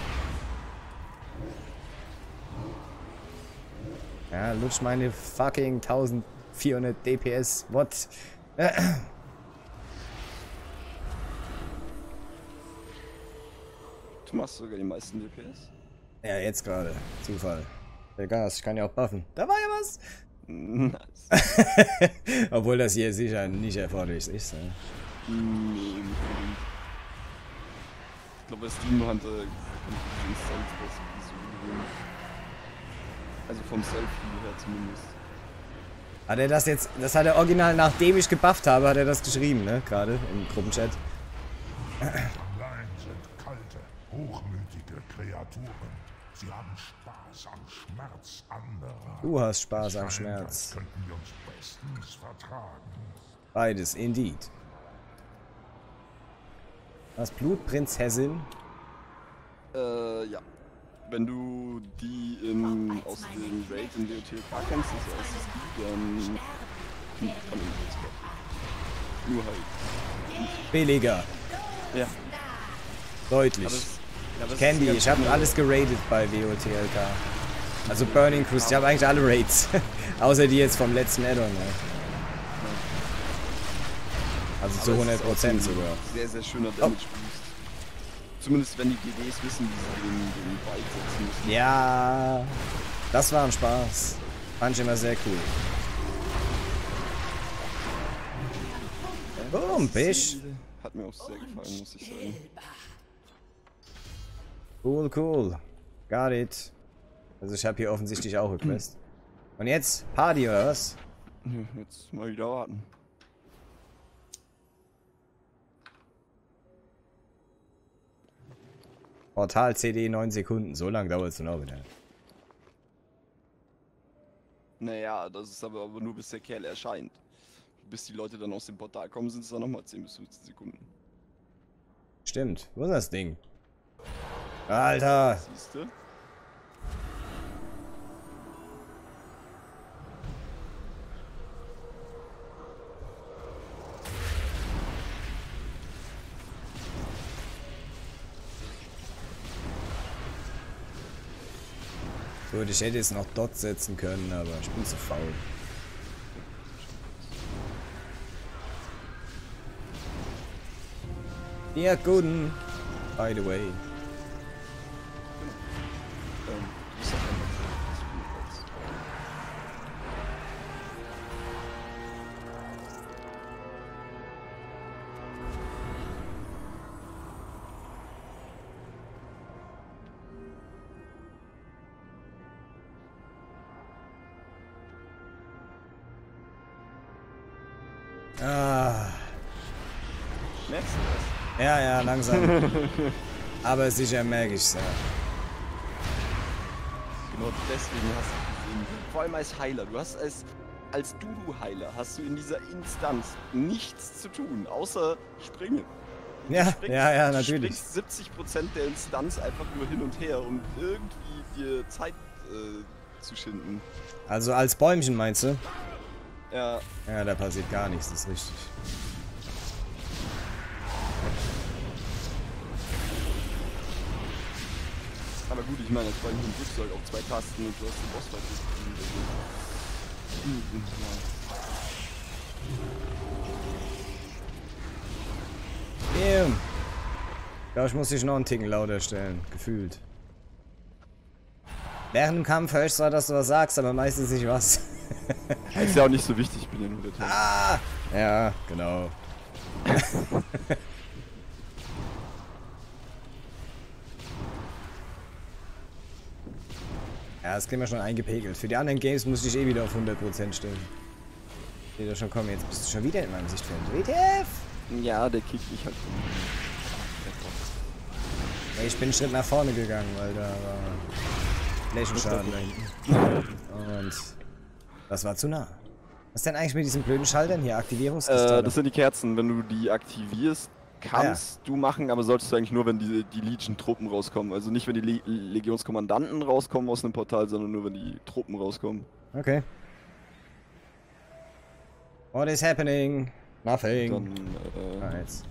Ja, lutsch meine fucking 1400 DPS. What? Du machst sogar die meisten DPS. Ja, jetzt gerade. Zufall. Der Gas, ich kann ja auch buffen. Da war ja was. Nice. Obwohl das hier sicher nicht erforderlich ist. Ne? nee. Ich glaube, bei Steam Self-Boss so gewöhnt. Also vom Selfie her zumindest. Hat er das jetzt, das hat er original, nachdem ich gebufft habe, hat er das geschrieben, ne? Gerade im Gruppenchat. Allein sind kalte, hochmütige Kreaturen. Sie haben Schmerz anderer. Du hast Spaß am Schmerz. könnten wir uns bestens vertragen. Beides, indeed. Was Blutprinzessin? Äh, ja. Wenn du die in, aus dem Raid in WOTLK kennst, das erste Skill, dann kann man. Nur halt. Billiger. Ja. Deutlich. Aber Ich es kenn ist die, ich habe alles geradet bei WOTLK. Also Burning Cruise, ich habe eigentlich alle Raids. Außer die jetzt vom letzten Addon. Ne? Also zu Aber es ist 100% auch so ein sogar. Sehr, sehr schöner Damage Boost. Zumindest wenn die DDs wissen, wie sie den, den Bite setzen müssen. Ja, das war ein Spaß. Fand ich immer sehr cool. Boom, Bisch. Hat mir auch sehr gefallen, muss ich sagen. Cool, cool. Got it. Also ich habe hier offensichtlich auch Request. Und jetzt Party oder was? Ja, Jetzt mal wieder warten. Portal CD 9 Sekunden. So lange dauert es dann auch wieder. Naja, das ist aber, nur bis der Kerl erscheint. Bis die Leute dann aus dem Portal kommen, sind es dann nochmal 10 bis 15 Sekunden. Stimmt. Wo ist das Ding? Alter. Siehst Gut, ich hätte jetzt noch dort setzen können, aber ich bin zu faul. Ja, guten. By the way. Ah. Merkst du das? Ja, ja, langsam. aber sicher merke ich's, ja. Genau deswegen hast du gesehen. Vor allem als Heiler. Du hast als, als Dudu-Heiler hast du in dieser Instanz nichts zu tun, außer springen. Ja, springst, ja, ja, du natürlich. springst 70% der Instanz einfach nur hin und her, um irgendwie dir Zeit äh, zu schinden. Also als Bäumchen meinst du? Ja, Ja, da passiert gar nichts, das ist richtig. aber gut, ich meine, als Ball drückst du halt auch zwei Tasten und du hast den Bossfight gespielt. Ja. Damn. Ja, ich muss dich noch einen Ticken lauter stellen, gefühlt. Während dem Kampf höre ich zwar, dass du was sagst, aber meistens nicht was. Ist ja auch nicht so wichtig, ich bin ja nur der Tank. ah! Ja, genau. Ja, das kriegen wir schon eingepegelt. Für die anderen Games muss ich eh wieder auf 100% stellen. Doch schon, komm, jetzt bist du schon wieder in meinem Sichtfeld. WTF! Ja, der kickt mich halt. Ich bin einen Schritt nach vorne gegangen, weil da war Flächenschaden da hinten. Und das war zu nah. Was denn eigentlich mit diesen blöden Schaltern hier? Aktivierungs. Äh, das sind die Kerzen. Wenn du die aktivierst, ah, kannst ja. du machen, aber solltest du eigentlich nur, wenn die, die Legion-Truppen rauskommen. Also nicht, wenn die Le Legionskommandanten rauskommen aus einem Portal, sondern nur, wenn die Truppen rauskommen. Okay. What is happening? Nothing. Dann äh, ah, nice.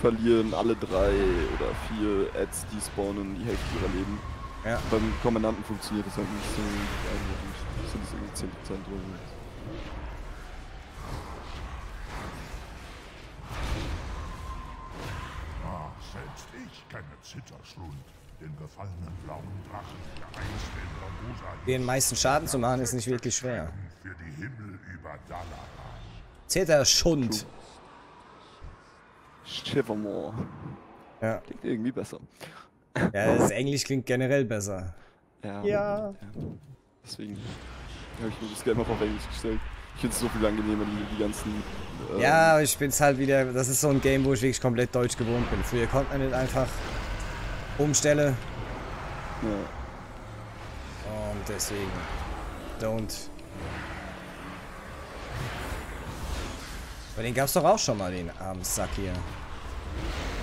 verlieren alle drei oder vier Ads, die spawnen, die Hälfte ihrer Leben. Ja. Beim Kommandanten funktioniert das halt nicht so einfach. 15 Prozent drüben. Ah, selbst ich kenne Zitterschlund, den gefallenen blauen Drachen, der einst in Rabusa Den meisten Schaden zu machen ist nicht wirklich schwer. Für die Himmel über Zitterschund. Shivermore. Ja. Klingt irgendwie besser. Ja, das Englisch klingt generell besser. Ja. ja. Deswegen habe ich mir das Game auch auf Englisch gestellt. Ich finde es so viel angenehmer, die, die ganzen. ähm, Ja, aber ich bin's halt wieder. Das ist so ein Game, wo ich wirklich komplett deutsch gewohnt bin. Früher konnte man nicht einfach umstelle ja. und deswegen don't. Aber den gab's doch auch schon mal, den armen Sack hier.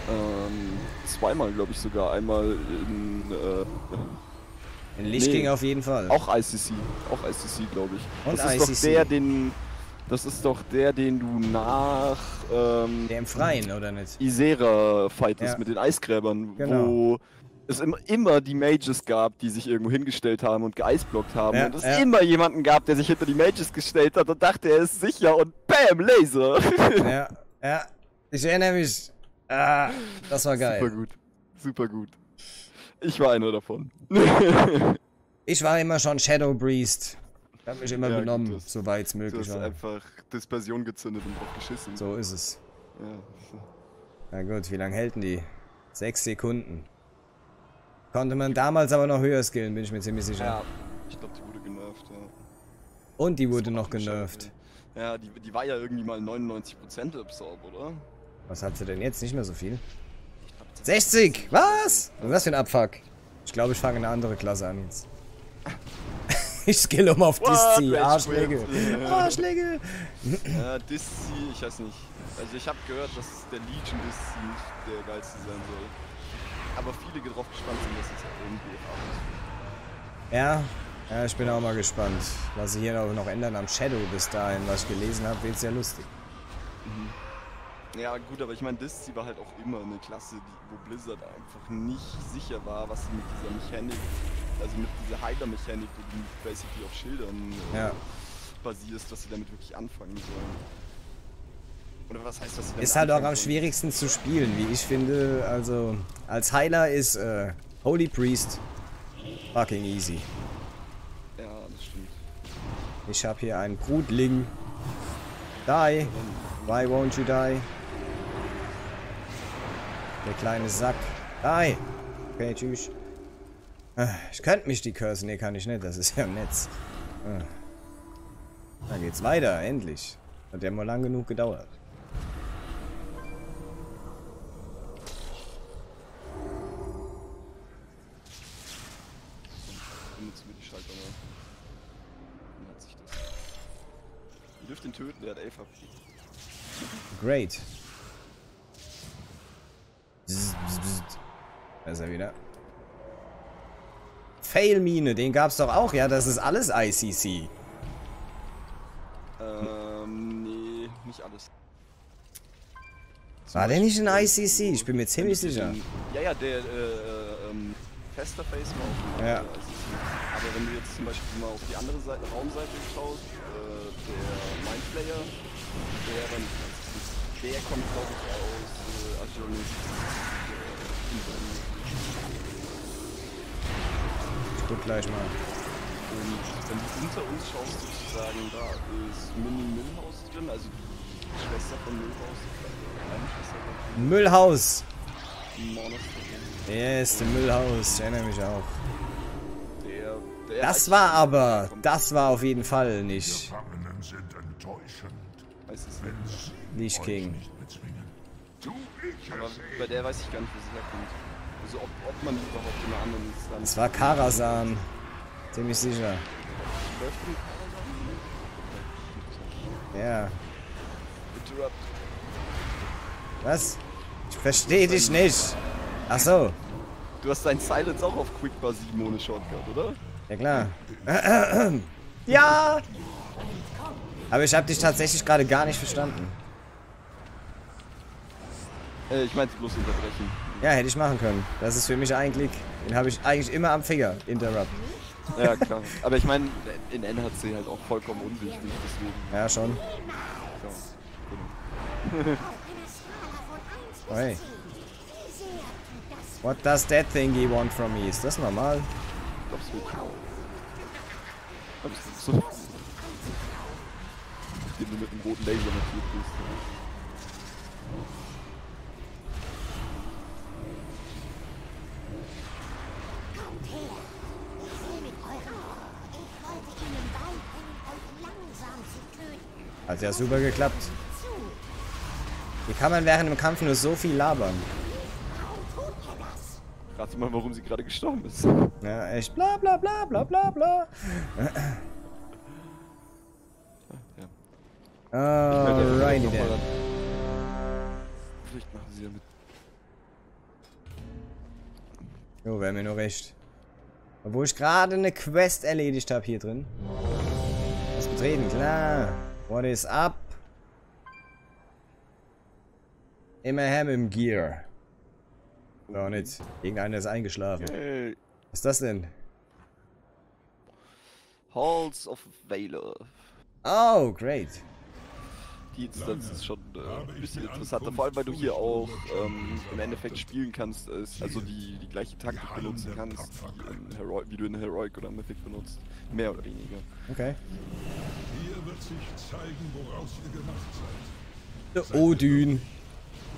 Ähm, zweimal, glaube ich sogar. Einmal in. Äh, In Lich Nee. Auf jeden Fall. auch ICC. Auch ICC, glaube ich. Und das ist ICC. doch der, den. Das ist doch der, den du nach. Ähm, Der im Freien, oder nicht? Isera fightest Ja. mit den Eisgräbern, Genau. wo es immer, immer die Mages gab, die sich irgendwo hingestellt haben und geeisblockt haben. Ja, und es ja. immer jemanden gab, der sich hinter die Mages gestellt hat und dachte, er ist sicher und BAM, Laser! Ja, ja. Ich erinnere mich. Ah, das war geil. Super gut. Super gut. Ich war einer davon. Ich war immer schon Shadow Priest. Ich hab mich immer Ja, benommen, soweit es Du möglich hast war. einfach Dispersion gezündet und drauf geschissen. So ist es. Ja. Na gut, wie lange hält denn die? Sechs Sekunden. Konnte man damals aber noch höher skillen, bin ich mir ziemlich sicher. ja. Ich glaube, die wurde genervt, ja. Und die wurde noch genervt. Ja, die, die war ja irgendwie mal 99% Absorb, oder? Was hat sie denn jetzt? Nicht mehr so viel? 60! Was? Was ist das für ein Abfuck? Ich glaube, ich fange eine andere Klasse an jetzt. ich skill um auf? Diszi. Arschläge. Arschläge. Ja, Diszi, ich weiß nicht. Also ich habe gehört, dass der Legion Diszi nicht der geilste sein soll. Aber viele drauf gespannt sind, dass es halt irgendwie ist. Ja, ja, ich bin auch mal gespannt, was sie hier noch- noch ändern am Shadow bis dahin. Was ich gelesen habe, wird sehr lustig. Ja gut, aber ich meine, Diszi war halt auch immer eine Klasse, die, wo Blizzard einfach nicht sicher war, was sie mit dieser Mechanik, also mit dieser Heiler-Mechanik, wo du basically auf Schildern äh, Ja. basierst, was sie damit wirklich anfangen sollen. Oder was heißt, damit Ist halt auch am schwierigsten zu spielen, wie ich finde. Also, als Heiler ist äh, Holy Priest fucking easy. Ja, das stimmt. Ich habe hier einen Brutling. Die. Why won't you die? Der kleine Sack. Die. Okay, tschüss. Ah, Ich könnte mich die cursen. Nee, kann ich nicht. Das ist ja im Netz. Ah. Da geht's weiter, endlich. Hat ja mal lang genug gedauert. Ihr dürft ihn töten, der hat 11 HP. Great. Da ist er wieder. Fail-Mine, den gab's doch auch. Ja, das ist alles ICC. Ähm, nee, nicht alles. War der nicht in ICC? Ich bin mir ziemlich sicher. Ja, ja, der, äh, äh, ähm, Fester Face war auch Ja. äh, Aber wenn du jetzt zum Beispiel mal auf die andere Seite, Raumseite schaust, äh, der Mindflayer, der, der kommt, glaube ich, Nexus. Ich guck gleich mal. Und wenn du unter uns schaust, sozusagen, da ist Mini Millhaus drin, also die Schwester von die kleine Schwester von Müllhaus. Yes, der Müllhaus. Ich erinnere mich auch. Der, Er Das war aber, das war auf jeden Fall nicht Gefangenen sind enttäuschend, weiß es nicht. King. Aber es bei der weiß ich gar nicht, wo sie herkommt. Also ob, ob man überhaupt in einer anderen Instanz Das war Karasan. Ziemlich sicher. Ja. Interrupt. Was? Ich verstehe dich nicht. Ach so. Du hast dein Silence auch auf Quickbar 7 ohne Shortcut, oder? Ja klar. Ja! Aber ich habe dich tatsächlich gerade gar nicht verstanden. Äh, ich meinte bloß unterbrechen. Ja, hätte ich machen können. Das ist für mich ein Klick. Den habe ich eigentlich immer am Finger. Interrupt. Ja, klar. Aber ich meine, in NHC halt auch vollkommen unwichtig, deswegen. Ja, schon. Genau. Oh, hey. What does that thingy want from me? Ist das normal? Wirklich. Hab ich so. Den du mit einem roten Laser markiert ja super geklappt. Wie kann man während dem Kampf nur so viel labern? Rate mal, warum sie gerade gestorben ist. Ja, echt bla bla bla bla bla bla. Alrighty then. Vielleicht machen sie ja mit. Jo, wäre mir nur recht. Obwohl ich gerade eine Quest erledigt habe hier drin. Was betreten, klar. What is up? Immer mit dem Gear. So, nicht. Irgendeiner ist eingeschlafen. Hey. Was ist das denn? Halls of Valor. Oh, great. Die Instanz ist schon äh, ein bisschen interessanter, vor allem weil du hier auch ähm, im Endeffekt spielen kannst, äh, also die, die gleiche Taktik benutzen kannst, wie, in Hero wie du in Heroic oder Mythic benutzt. Mehr oder weniger. Okay. Hier wird sich zeigen, woraus ihr gemacht seid. Der Odin.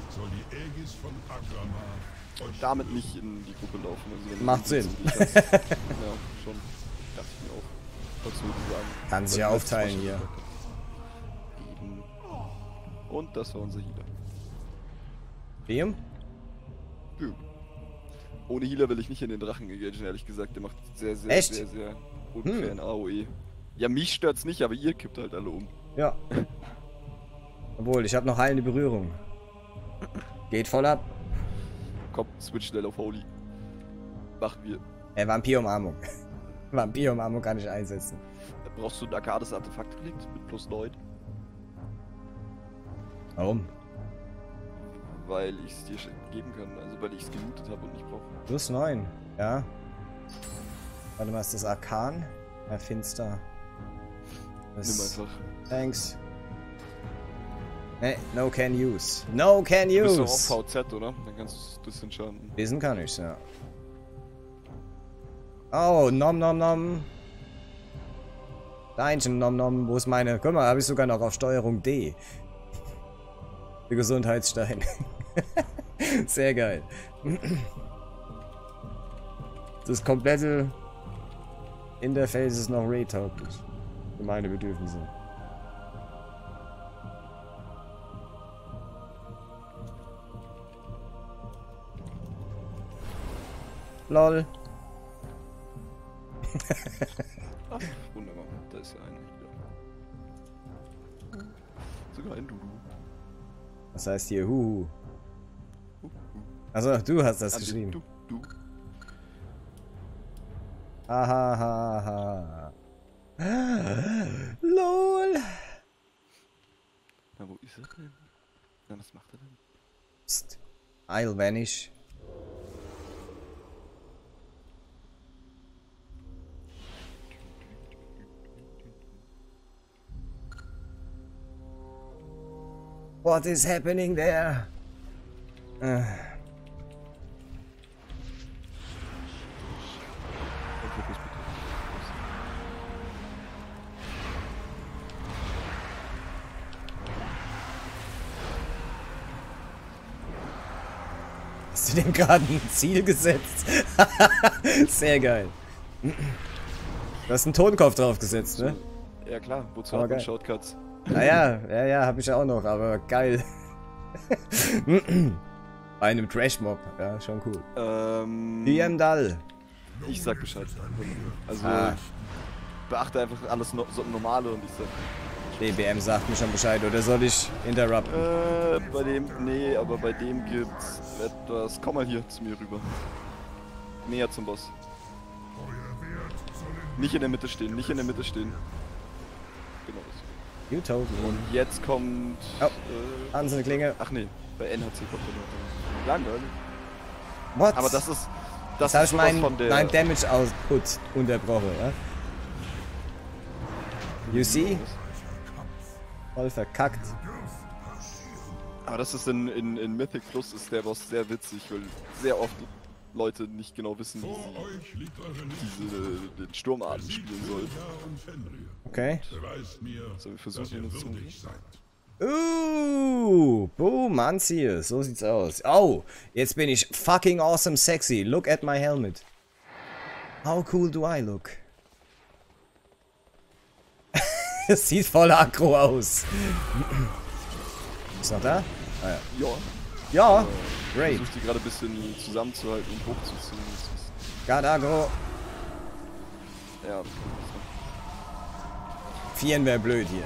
Soll die Aegis von Agrama Damit nicht in die Gruppe laufen. Also Macht Sinn. Ja, schon. Dachte ich mir auch. Würdest du sagen? Kann sich ja aufteilen hier. Eben. Und das war unser Healer. Wem? Ja. Ohne Healer will ich nicht in den Drachen engagieren, ehrlich gesagt. Der macht sehr, sehr, Echt? sehr, sehr unfair Hm. AOE. Ja, mich stört's nicht, aber ihr kippt halt alle um. Ja. Obwohl, ich habe noch heilende Berührung. Geht voll ab. Komm, switch schnell auf Holy. Machen wir. Äh, Vampirumarmung. Vampirumarmung kann ich einsetzen. Brauchst du ein Arcades Artefakt-Relikt mit plus 9, Warum? weil ich es dir schon geben kann. Also weil ich es gelootet habe und nicht brauche. Plus 9. Ja. Warte mal, ist das Arkan? Ja, finster. Das Nimm einfach. Thanks. Nee, no can use. No can Du bist doch use. auf VZ, oder? Dann kannst du das entscheiden. Wissen kann ich's, ja. Oh, nom nom nom. Deinchen nom nom. Wo ist meine? Guck mal, habe ich sogar noch auf Steuerung D. Für Gesundheitsstein. Sehr geil. Das komplette Interface ist noch Ray-tauglich. Für meine Bedürfnisse. LOL. Ach, wunderbar. Da ist ja einer. Sogar ein Dudu. Was heißt hier Huhu? Also du hast das Ah, geschrieben. Du, du. Haha, ha, ha. LOL. Na, wo ist er denn? Na, was macht er denn? Psst. I'll vanish. What is happening there? Äh, bitte. hast du dem gerade ein Ziel gesetzt? Sehr geil. Du hast einen Totenkopf draufgesetzt, ne? Ja klar, wozu man geil. Shortcuts? Naja, ja, ja, hab ich auch noch, aber geil. Bei einem Trash-Mob, ja, schon cool. Ähm, Dall. ich sag Bescheid. Also, Ah. beachte einfach alles no so Normale und ich sag. DBM sagt mir schon Bescheid, oder soll ich interrupten? Äh, bei dem, nee, aber bei dem gibt's etwas. Komm mal hier zu mir rüber. Näher zum Boss. Nicht in der Mitte stehen, nicht in der Mitte stehen. You told me. Und jetzt kommt. Oh. Äh, Hansen Klinge. ach nee, bei NHC kommt er noch. Langweilig. What? Aber das ist. Das ist ich meinen von der. mein Damage Output unterbrochen, ja? You see? Voll verkackt. Aber das ist in, in, in Mythic Plus ist der Boss sehr witzig, weil sehr oft Leute nicht genau wissen, wie sie diese, den Sturmarten spielen sollen. Okay. So, wir versuchen ihr uns zu. Uh, boom, Anziehe. So sieht's aus. Oh, jetzt bin ich fucking awesome sexy. Look at my helmet. How cool do I look? Es sieht voll aggro aus. Ist noch da? Ja, Ja. Great. versucht die gerade ein bisschen zusammenzuhalten und hochzuziehen. Ist, ja. Vieren wäre blöd hier.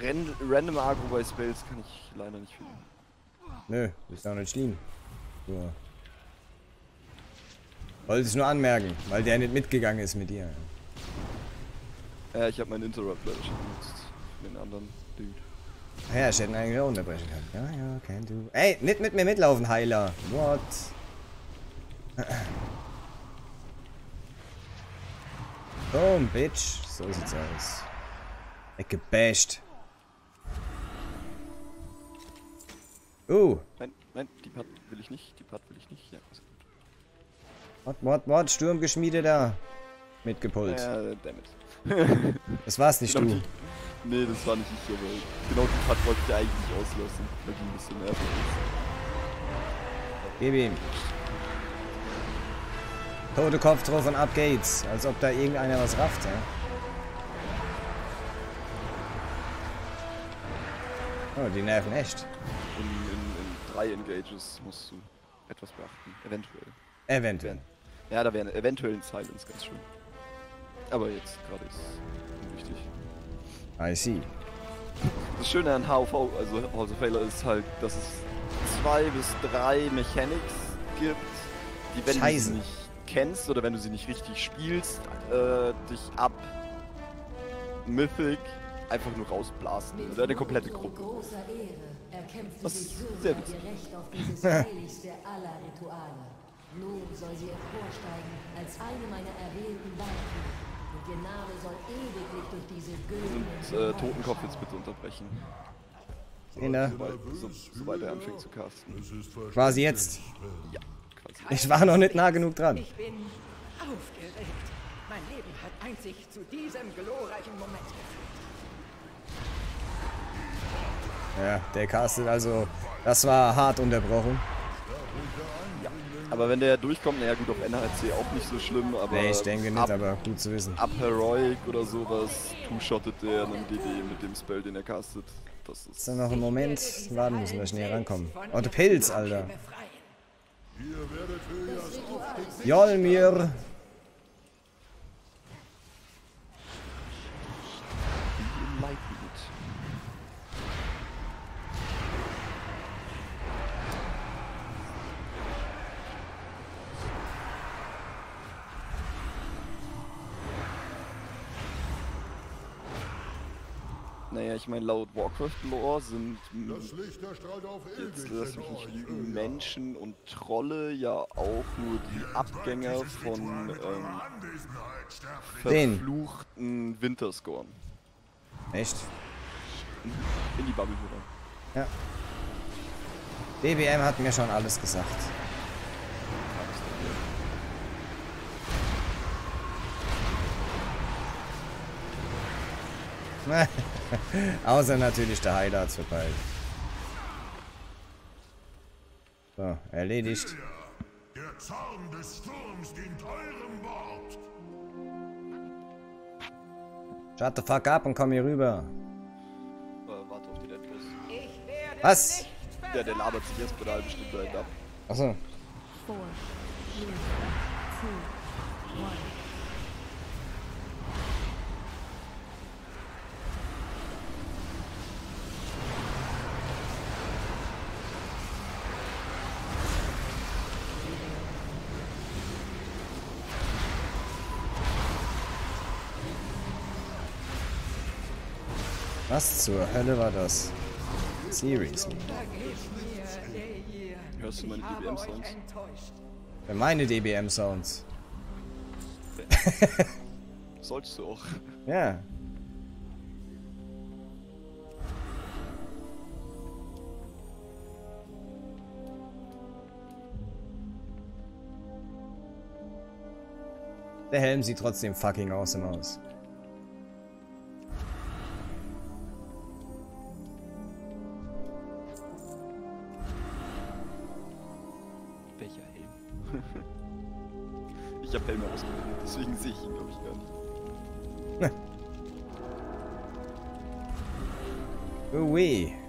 Ren Random Agro bei Spells kann ich leider nicht finden. Nö, ist doch nicht schlimm. So. Wollte ich nur anmerken, weil der nicht mitgegangen ist mit dir. Ja, ich habe meinen Interrupt leider schon benutzt. Den anderen Ja, ich hätte ihn eigentlich auch unterbrechen können. Ja, ja, can do. Ey, nicht mit mir mitlaufen, Heiler. What? Boom, Bitch. So sieht's aus. Weggebasht. Uh, Nein, nein, die Part will ich nicht, die Part will ich nicht. Ja, ist gut. what, what, what? Sturmgeschmiede da. Mitgepult. Ja, damit. Das war's nicht, Genau du. Nee, das war nicht ich, aber genau die Part wollte ich eigentlich auslassen, weil die ein bisschen nervig ist. Gib ihm. Tote Kopf drauf und ab geht's. Als ob da irgendeiner was rafft, ja? Oh, die nerven echt. In, in, in drei Engages musst du etwas beachten. Eventuell. Eventuell. Ja, da wäre eventuell ein Silence ganz schön. Aber jetzt gerade ist unwichtig. I see. Das Schöne an HOV, also House of Valor, ist halt, dass es zwei bis drei Mechanics gibt, die, wenn du Scheiße. sie nicht kennst oder wenn du sie nicht richtig spielst, äh, dich ab Mythic einfach nur rausblasen. Oder eine komplette Gruppe. Würmer sehr witzig. Nun soll sie emporsteigen als eine meiner erwählten Weibchen. Und äh, Totenkopf jetzt bitte unterbrechen, In der, sobald, so, sobald er anfängt zu casten. Quasi jetzt. Ja, quasi. Ich war noch nicht nah genug dran. Ich bin aufgeregt. Mein Leben hat einzig zu diesem glorreichen Moment geführt. Ja, der castet also. Das war hart unterbrochen. Aber wenn der durchkommt, naja gut, auf NHC auch nicht so schlimm, aber Nee, ich denke nicht, ab, aber gut zu wissen. ab Heroic oder sowas, two-shottet der einen DD mit dem Spell, den er castet. Das ist... Ist da noch ein Moment? Warten müssen, dass ich näher rankomme. Oh, der Pilz, Alter. Jolmir. Naja, ich meine, laut Warcraft-Lore sind m- Das Licht erstrahlt auf jetzt lass mich nicht lügen. Menschen und Trolle ja auch nur die Abgänger von ähm, verfluchten Winterscorn. Echt? In die Bubble wieder. Ja. BBM hat mir schon alles gesagt. Außer natürlich der Heiler hat's verpeilt. So, erledigt. Der Zorn des Sturms dient eurem Wort. Shut the fuck up und komm hier rüber. Äh, warte auf den Endboss. Was? Ja, der labert sich erst bei der halben Stunde ab. Achso. Four, three, two, one. Was zur Hölle war das? Seriously. Leir. Hörst du meine DBM-Sounds? meine DBM-Sounds. Sollst du auch. Ja. Der Helm sieht trotzdem fucking awesome aus. ich habe Helme ausgewählt, deswegen sehe ich ihn, glaube ich, gar nicht. Ui. Opfer,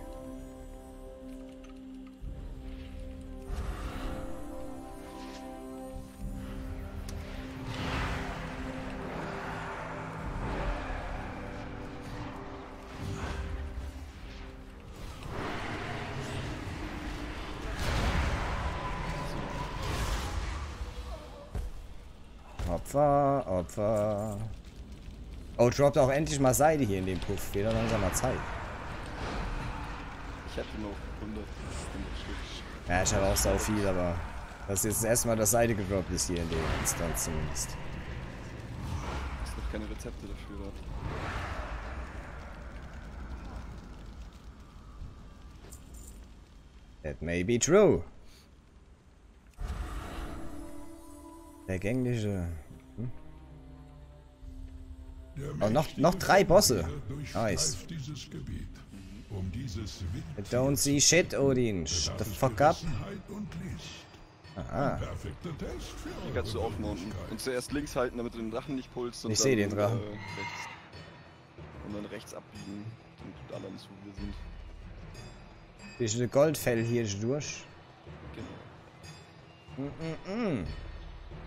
Opfer. Oh, droppt auch endlich mal Seide hier in dem Puff. Wieder langsamer Zeit. Ich hatte noch 100, 100 Stück. Ja, ich habe auch sau viel, aber das ist jetzt das erste Mal, dass Seide gedroppt ist hier in der Instanz zumindest. Ist noch keine Rezepte dafür. Warte. That may be true. Der Oh, noch- noch drei Bosse. Nice. um don't see shit, Odin. Shut the fuck up. Aha. Die kannst du aufmounten. Und zuerst links halten, damit du den Drachen nicht pulst. Und Ich dann, seh den Drachen. Äh, rechts. Und dann rechts abbiegen, damit alle alles, wo wir sind. Durch eine Goldfell hier durch. Genau. Mm -mm.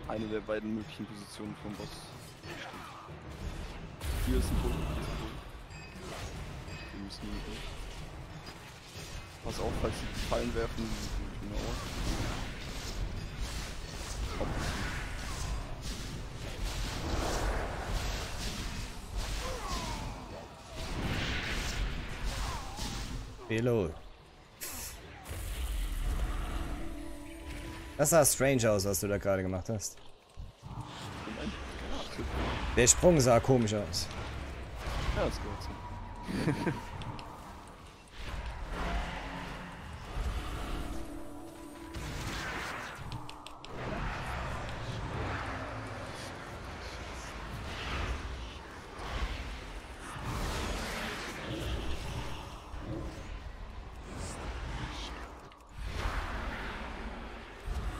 Eine der beiden möglichen Positionen vom Boss. Hier ist ein Punkt, hier ist ein Punkt. Wir müssen hier durch. Pass auf, falls sie Fallen werfen. Genau. Hopp. Hello. Das sah strange aus, was du da gerade gemacht hast. Der Sprung sah komisch aus. Ja, das gehört so.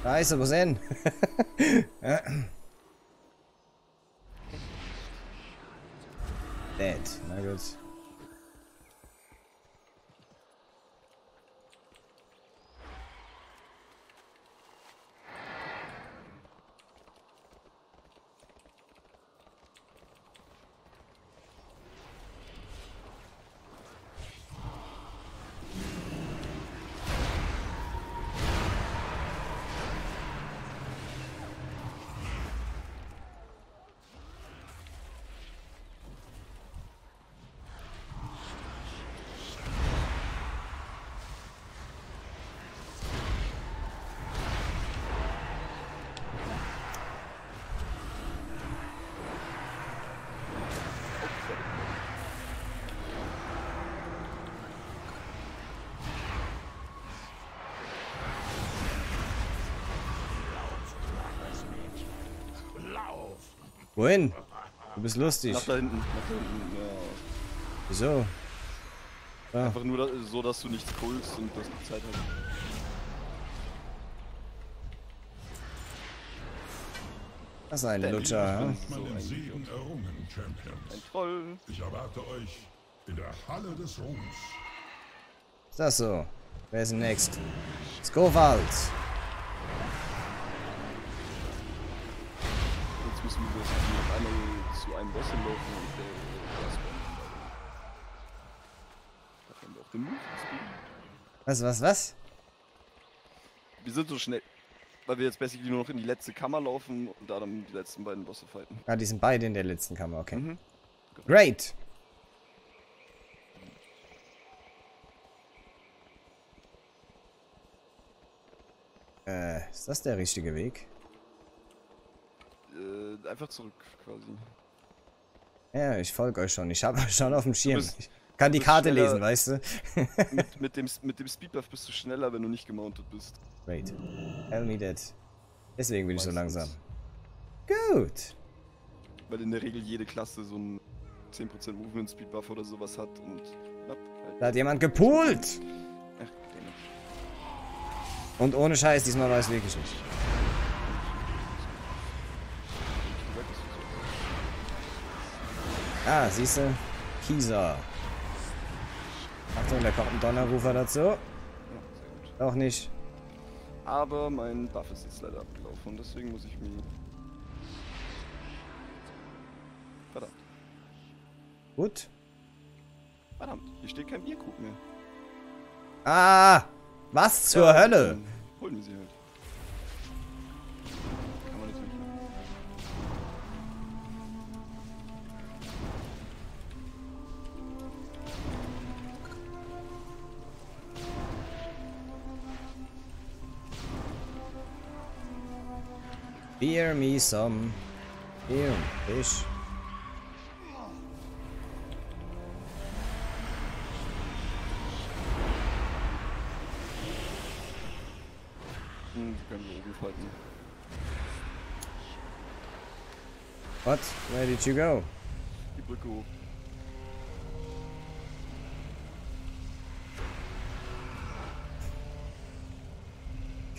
Scheiße, wo denn? Dead. Na gut. Wohin? Du bist lustig. Nach da hinten, nach da hinten, ja. Wieso? Ah, Einfach nur so, dass du nichts pulst und dass die Zeit hast. Das ist ein Danny, Lutscher, ich ja? so ein Segen errungen, Ein. Troll. Ich erwarte euch in der Halle des Ruhms. Ist das so? Wer ist denn next? Skovald. Einmal zu einem Boss hinlaufen und der äh, das Da haben wir auch den Move. Was, was, was? Wir sind so schnell, weil wir jetzt basically nur noch in die letzte Kammer laufen und da dann die letzten beiden Bosse fighten. Ah, die sind beide in der letzten Kammer, okay. Mhm. Great! Äh, ist das der richtige Weg? Äh, einfach zurück quasi. Ja, ich folge euch schon. Ich habe euch schon auf dem Schirm. bist- Ich kann die Karte lesen, weißt du? mit, mit, dem, mit dem Speedbuff bist du schneller, wenn du nicht gemountet bist. Wait. Tell me that. Deswegen bin ich so langsam. Gut. Weil in der Regel jede Klasse so ein 10% Movement Speedbuff oder sowas hat und. Halt. Da hat jemand! Ach, damn. Und ohne Scheiß, diesmal war es wirklich nicht. Ah, siehst du? Kieser. Achtung, da kommt ein Donnerrufer dazu. Ja. Auch nicht. Aber mein Buff ist jetzt leider abgelaufen und deswegen muss ich mir. Verdammt. Gut. Verdammt, hier steht kein Bierkrug mehr. Ah! Was zur Ja, Hölle? Holen wir sie halt. Beer me some. Beer, Fisch. Hm, können wir oben fighten. What? Where did you go? Die Brücke hoch.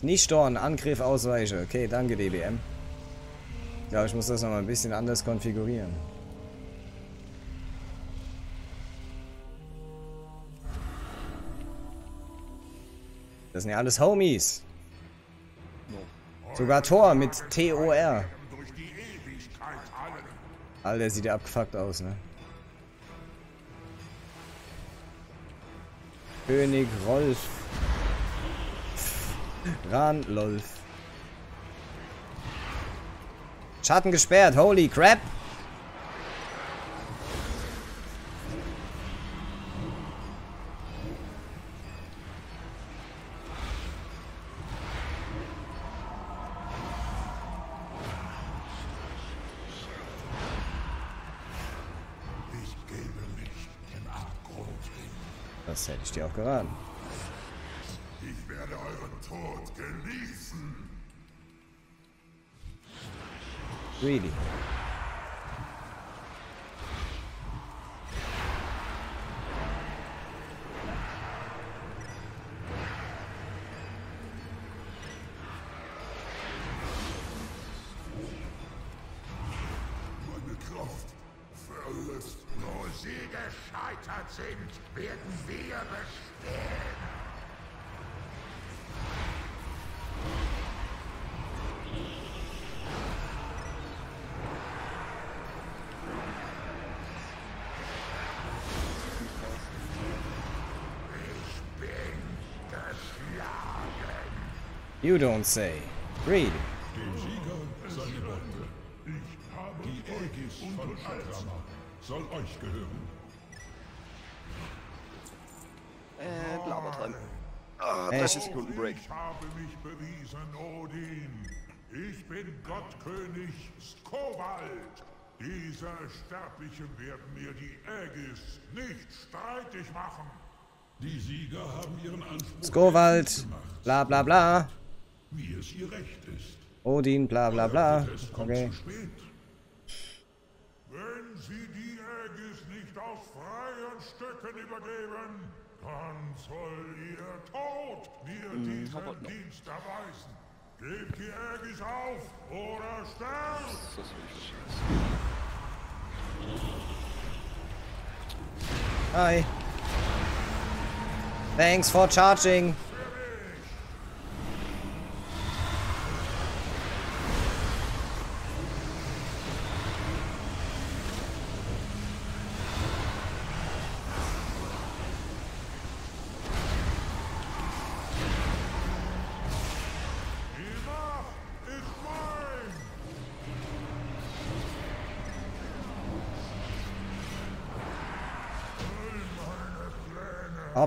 Kniestorn, Angriff, Ausweiche. Okay, danke DBM. Ich glaube, ich muss das nochmal ein bisschen anders konfigurieren. Das sind ja alles Homies. Sogar Thor mit TOR. Alter, sieht ja abgefuckt aus, ne? König Rolf. Ranlolf. Schatten gesperrt, holy crap! Ich gebe mich im Abgrund hin. Das hätte ich dir auch geraten. Ich werde euren Tod genießen. Really. You don't say. Really. Dem Sieger seine Beute. Ich habe Die Aegis von Adrama soll euch gehören. Äh, Labertreiben. Ah, Echt? 30 Sekunden Break. Ich habe mich bewiesen, Odin. Ich bin Gottkönig Skovald. Diese Sterblichen werden mir die Aegis nicht streitig machen. Die Sieger haben ihren Anspruch gemacht, Bla bla bla. Wie es ihr Recht ist. Odin, bla bla bla. Es kommt Okay. zu spät. Wenn sie die Aegis nicht aus freien Stücken übergeben, dann soll ihr Tod mir diesen Hobbit noch. Dienst erweisen. Gebt die Aegis auf oder sterbt! Das ist. Hi. Thanks for charging. Die Macht ist mein!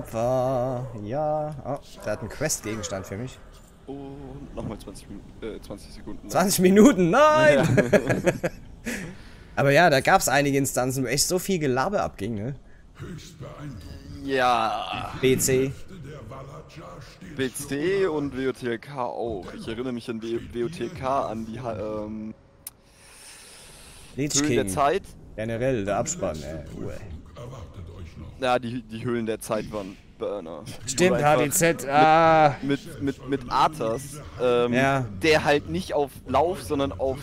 Opfer. Ja. Oh, der hat einen Quest-Gegenstand für mich. Und nochmal 20, Minuten, äh, 20 Sekunden. 20 Minuten, nein! Aber ja, da gab es einige Instanzen, wo echt so viel Gelaber abging, ne? Höchst beeindruckend. Ja, BC. BC und WOTLK auch. Ich erinnere mich an WOTLK an die ähm, Lich Höhlen der King. Zeit. Generell, der Abspann, äh, Uwe. Ja, die, die Höhlen der Zeit waren Burner. Stimmt, HDZ, ah. Mit, mit, mit Arthas, ähm, Ja. der halt nicht auf Lauf, sondern auf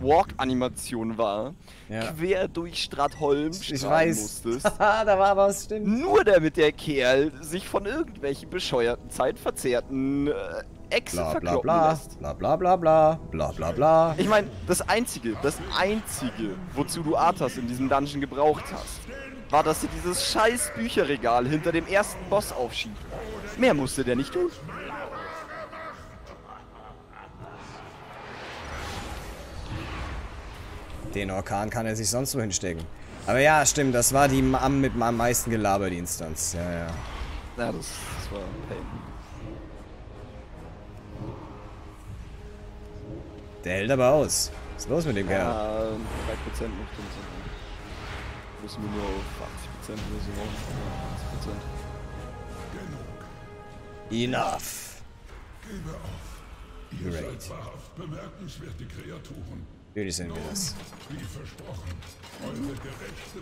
Walk-Animation war. Ja. Quer durch Stratholm Ich weiß. musstest. Haha, da war was, stimmt. Nur damit der Kerl sich von irgendwelchen bescheuerten, zeitverzerrten äh, Echsen Bla bla verkloppen bla. lässt. Bla bla bla bla. Bla bla bla. Ich meine, das einzige, das einzige, wozu du Arthas in diesem Dungeon gebraucht hast, war, dass er dieses scheiß Bücherregal hinter dem ersten Boss aufschiebt. Mehr musste der nicht tun. Den Orkan kann er sich sonst wo hinstecken. Aber ja, stimmt, das war die am mit am meisten gelabert, die Instanz. Ja, ja. Ja, das, das war ein Pain. Der hält aber aus. Was ist los mit dem Kerl? Ja, 3% noch drin sind. Müssen wir nur auf 80% oder so machen. 80%. Enough. Gebe auf. Ihr Great. seid wahrhaft bemerkenswerte Kreaturen. Natürlich sind wir das. Wie versprochen, eure gerechte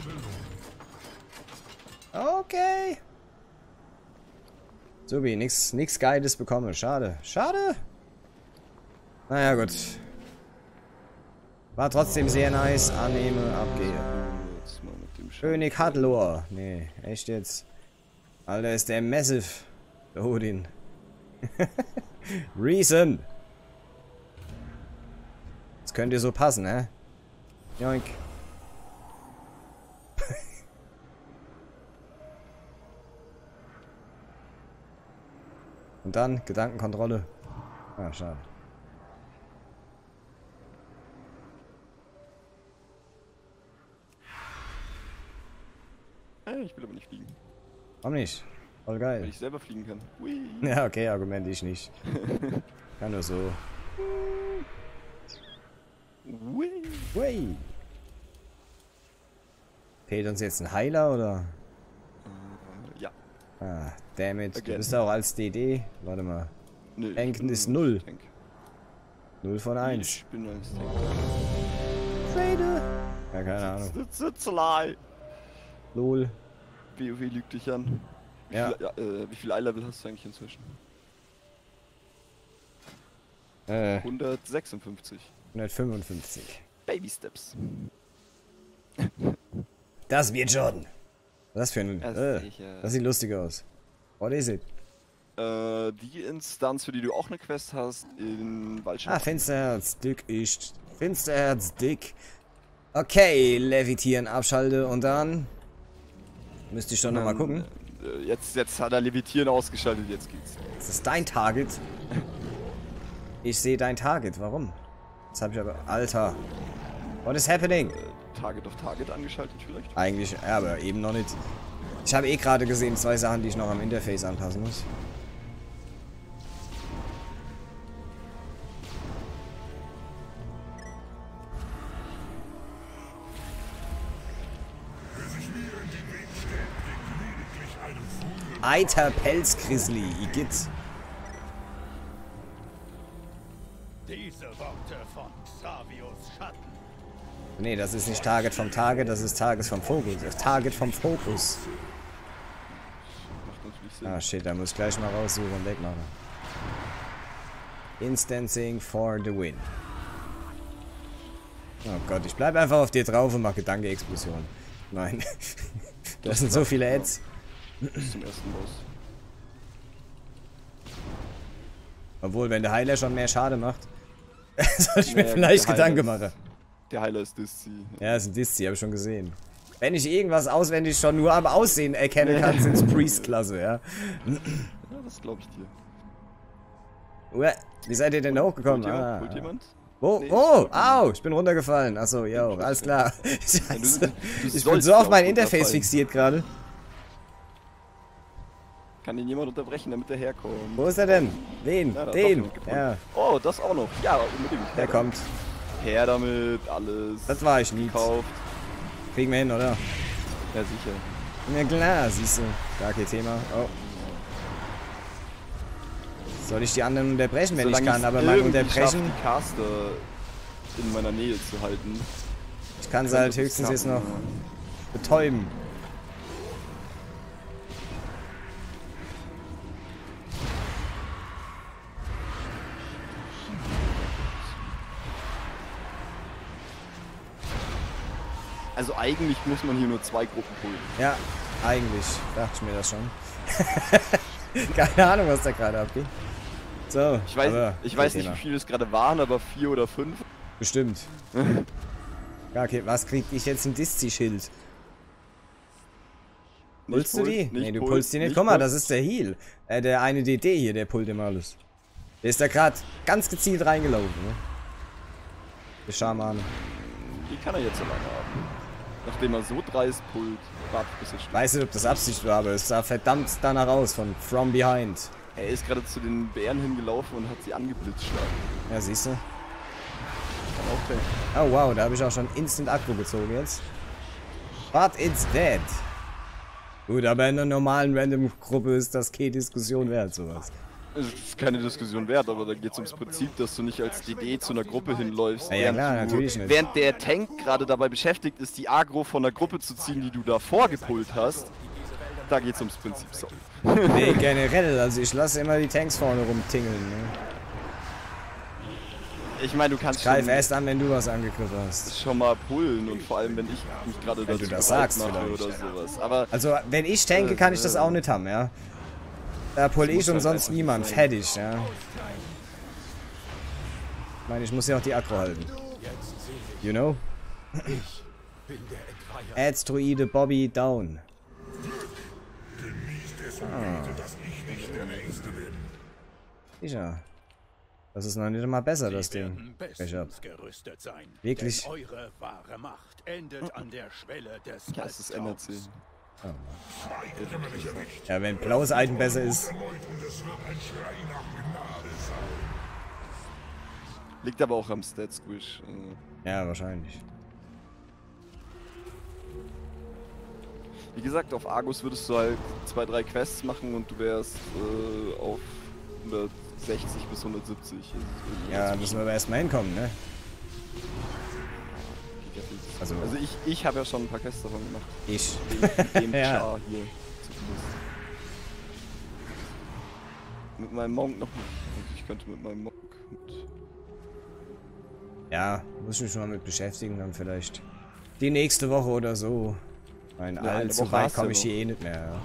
Belohnung. Okay. Subi, nix, nix Geiles bekommen. Schade. Schade. Naja, gut. War trotzdem sehr nice. Annehme, abgehe. König Hadlor. Nee, echt jetzt. Alter, ist der massive. Der Odin. Reason. Das könnte so passen, ne? Joink. Und dann Gedankenkontrolle. Ah, schade. Ich will aber nicht fliegen. Warum nicht? Voll Weil geil. ich selber fliegen kann. Hui. Ja, okay, Argument ich nicht. Kann nur so. Hui. Hui. Fehlt uns jetzt ein Heiler oder? Ja. Ah, damn it. Du bist auch als DD. Warte mal. Nee, bin ist null. Tank. 0 von 1. Ich bin als Tank. Trader. Ja, keine Ahnung. Lol. WoW lügt dich an. Wie Ja. Viel, äh, wie viel Eye-Level hast du eigentlich inzwischen? Äh, 156. 155. Baby Steps. Das wird schon. Was für ein... Das Äh, sicher. das sieht lustig aus. What is it? Äh, die Instanz, für die du auch eine Quest hast, in Waldschirm. Ah, Finsterherz, Dick ist. Finsterherz, Dick. Okay, levitieren, abschalte und dann. Müsste ich doch nochmal gucken. Äh, jetzt, jetzt hat er Levitieren ausgeschaltet, jetzt geht's. Das ist dein Target. Ich sehe dein Target. Warum? Jetzt habe ich aber. Alter. What is happening? Target auf Target angeschaltet vielleicht? Eigentlich, ja, aber eben noch nicht. Ich habe eh gerade gesehen, zwei Sachen, die ich noch am Interface anpassen muss. Eiter Pelzgrizzly, Igitt. Diese Worte von Xavius Schatten. Nee, das ist nicht Target vom Target, das ist Target vom Fokus. Das ist Target vom Fokus. Ah shit, da muss ich gleich mal raussuchen und wegmachen. Instancing for the win. Oh Gott, ich bleib einfach auf dir drauf und mach Gedanke-Explosion. Nein. das sind so viele Ads. Bis zum ersten Boss. Obwohl, wenn der Heiler schon mehr Schade macht, sollte ich mir Nee, vielleicht Gedanken machen. Der Heiler ist Diszi. Ja, ist ein Diszi, habe ich schon gesehen. Wenn ich irgendwas auswendig schon nur am Aussehen erkennen kann, sind es Priest-Klasse, ja. Ja, das glaube ich dir. Uah, Wie seid ihr denn hochgekommen? Holt jemand? Ah. Holt jemand? Wo? Nee, Oh, au, ich bin runtergefallen. Achso, yo, alles klar. Scheiße. Ich bin so auf mein Interface fixiert gerade. Kann ihn jemand unterbrechen, damit er herkommt? Wo ist er denn? Wen? Ja, Den? Ja, Oh, das auch noch. Ja, unbedingt. der kommt. Her damit, alles. Das war ich nie. Gekauft. Kriegen wir hin, oder? Ja, sicher. Ja klar, siehst du. Gar kein Thema. Oh. Soll ich die anderen unterbrechen, wenn ich Solange kann, ich's aber mein Unterbrechen, die Caster in meiner Nähe zu halten. ich kann sie halt höchstens jetzt noch betäuben. Also eigentlich muss man hier nur zwei Gruppen holen. Ja, eigentlich. Dachte ich mir das schon. Keine Ahnung, was da gerade abgeht. So, Ich weiß, ich weiß nicht, wie viele es gerade waren, aber vier oder fünf. Bestimmt. Ja, okay, was krieg ich jetzt ein Diszi-Schild? Pulst du die? nicht nee, du pulst die nicht. Guck mal, das ist der Heal. Äh, der eine DD hier, der pullt immer alles. Der ist da gerade ganz gezielt reingelaufen, ne? Der Schaman. Die kann er jetzt so lange haben. Nachdem er so dreist pullt, warte bis stirbt. Weiß nicht, ob das Absicht war, aber es sah verdammt danach aus von From Behind. Er ist gerade zu den Bären hingelaufen und hat sie angeblitzt. Ja, siehst du? Okay. Oh wow, da habe ich auch schon Instant Akku gezogen jetzt. But it's dead. Gut, aber in einer normalen Random-Gruppe ist das keine Diskussion wert, sowas. Es ist keine Diskussion wert, aber da geht es ums Prinzip, dass du nicht als DD zu einer Gruppe hinläufst. Ja, ja, während klar, du, natürlich nicht. Während der Tank gerade dabei beschäftigt ist, die Agro von der Gruppe zu ziehen, die du davor gepult hast. Da geht es ums Prinzip. So. Nee, generell, also ich lasse immer die Tanks vorne rumtingeln. Ne? Ich meine, du kannst Greif erst an, wenn du was angegriffen hast. schon mal pullen und vor allem, wenn ich mich gerade dazu du das sagst mache vielleicht. oder sowas. Aber Also, wenn ich tanke, kann ich das auch nicht haben, ja. Da pull ich und halt sonst niemand. Fertig, ja. Ich meine, ich muss ja auch die Aggro halten. You know? Ads-Druide Bobby down. Sicher. Das ist noch nicht mal besser, das Ding. Ich hab. bestens gerüstet sein. Wirklich? Eure wahre Macht endet an der Schwelle des ja, es ist NRC. Ja, wenn blaues Item besser ist. Liegt aber auch am Stat-Squish. äh. Ja, wahrscheinlich. Wie gesagt, auf Argus würdest du halt zwei, drei Quests machen und du wärst äh, auf 160 bis 170. Also irgendwie Ja, müssen wir aber erstmal hinkommen, ne? Also- also ich, ich habe ja schon ein paar Quests davon gemacht. Ich. Dem, dem Ja. Hier zumindest. Mit meinem Monk noch nicht. Ich könnte mit meinem Monk mit Ja, muss ich mich schon mal mit beschäftigen, dann vielleicht die nächste Woche oder so. Mein Ja, allzu weit komme ich hier eh nicht mehr. Ja.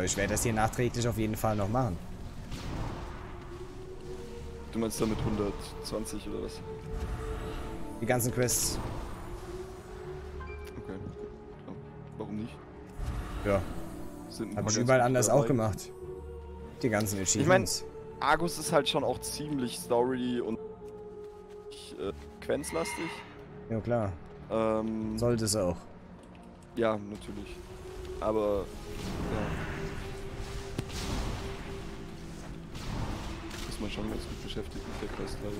Aber ich werde das hier nachträglich auf jeden Fall noch machen. Du meinst damit 120 oder was? Die ganzen Quests. Okay. Ja, warum nicht? Ja, Sind paar ich überall anders dabei. auch gemacht. Die ganzen Ich meine, Achievements. Argus ist halt schon auch ziemlich Story und äh, Quenzlastig. ja klar, Ähm, sollte es auch. Ja, natürlich. Aber ja. Man schon ganz gut beschäftigt mit der Questreihe.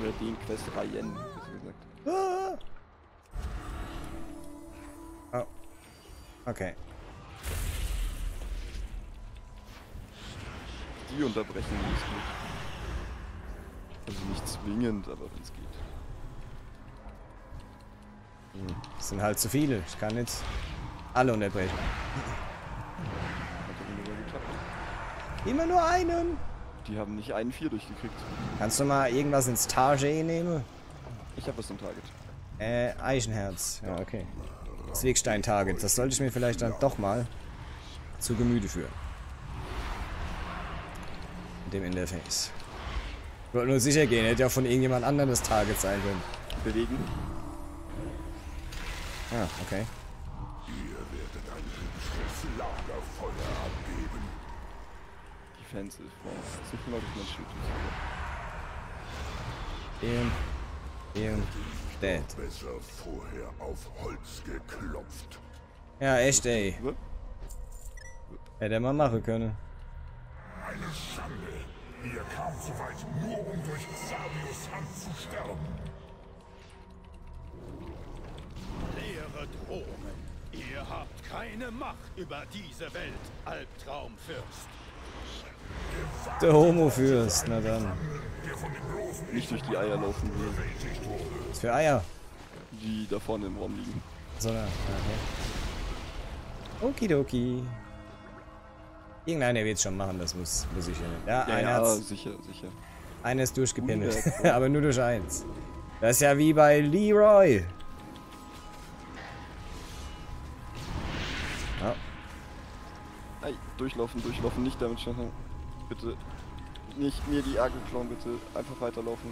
Oder den Questreihen, besser gesagt. Oh. Okay. Die unterbrechen, es geht. Also nicht zwingend, aber wenn es geht. Hm, Es sind halt zu viele. Ich kann nicht alle unterbrechen. Hat. Immer nur einen. Die haben nicht einen Vier durchgekriegt. Kannst du mal irgendwas ins Target nehmen? Ich habe was im Target. Äh, Eichenherz. Ja, okay. Das Wegstein-Target. Das sollte ich mir vielleicht dann doch mal zu Gemüte führen. Mit dem Interface. Ich wollte nur sicher gehen, hätte ja von irgendjemand anderem das Target sein können. Bewegen. Ah, okay. Defensive. So viel Leute mein Schild. Bam. Bam. Dead. Besser vorher auf Holz geklopft. Ja, echt, ey. Wupp. Hätte er mal machen können. Eine Schande. Ihr kam so weit, nur um durch Savius Hand zu sterben. Leere Drohungen. Ihr habt keine Macht über diese Welt, Albtraumfürst. Der Homo-Fürst, na dann. Nicht durch die Eier laufen will, Was für Eier? die da vorne im Raum liegen. Sondern, okay. Okidoki. Irgendeiner wird es schon machen, das muss, muss ich ja nicht. Ja, Ja, einer, ja, sicher, sicher. einer ist durchgepimmelt. Aber nur durch eins. Das ist ja wie bei Leroy. Ja, Ei, durchlaufen, durchlaufen, nicht damit schaffen. Bitte. Nicht mir die Agro klauen, bitte. Einfach weiterlaufen.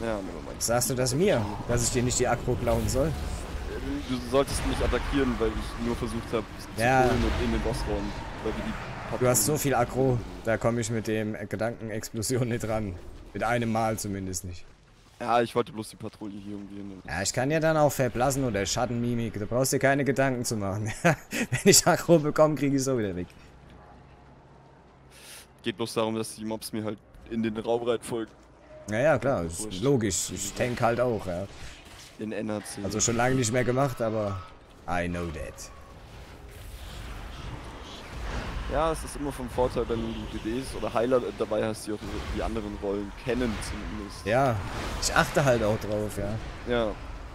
Ja, nevermind. sagst du das mir, dass ich dir nicht die Akro klauen soll? Du solltest mich attackieren, weil ich nur versucht habe, zu Ja. holen und in den Bossraum. Weil wir die Du hast so viel Akro, da komme ich mit dem Gedankenexplosion nicht ran. Mit einem Mal zumindest nicht. Ja, ich wollte bloß die Patrouille hier umgehen. Ja, ich kann ja dann auch verblassen oder Schattenmimik. Da brauchst du dir keine Gedanken zu machen. Wenn ich Akro bekomme, kriege ich so wieder weg. Geht bloß darum, dass die Mobs mir halt in den Raum folgen. Naja, klar, ist logisch. Ich tank halt auch, ja. In NRC. Also schon lange nicht mehr gemacht, aber I know that. ja, es ist immer vom Vorteil, wenn du DDs oder Heiler dabei hast, die auch die anderen Rollen kennen zumindest. Ja, ich achte halt auch drauf, ja. Ja.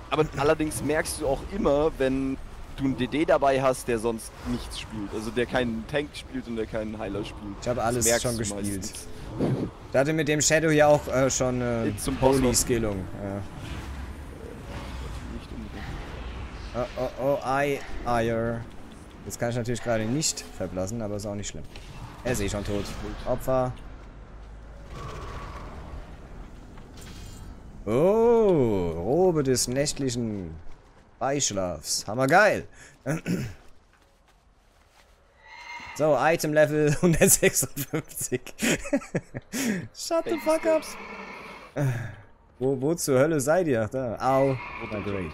Aber allerdings merkst du auch immer, wenn du einen DD dabei hast, der sonst nichts spielt. Also der keinen Tank spielt und der keinen Heiler spielt. Ich habe alles schon gespielt. meistens. Ich hatte mit dem Shadow ja auch äh, schon äh, Jetzt zum Boss noch. Holy-Skillung. Ja. Unbedingt. Oh, oh, oh, I, Ire. Das kann ich natürlich gerade nicht verblassen, aber ist auch nicht schlimm. Er ist eh schon tot. Opfer. Oh, Robe des nächtlichen Beischlafs. Hammergeil. So, Item Level 156. Shut the fuck up. Wo, wo zur Hölle seid ihr? Da. Au. Na great.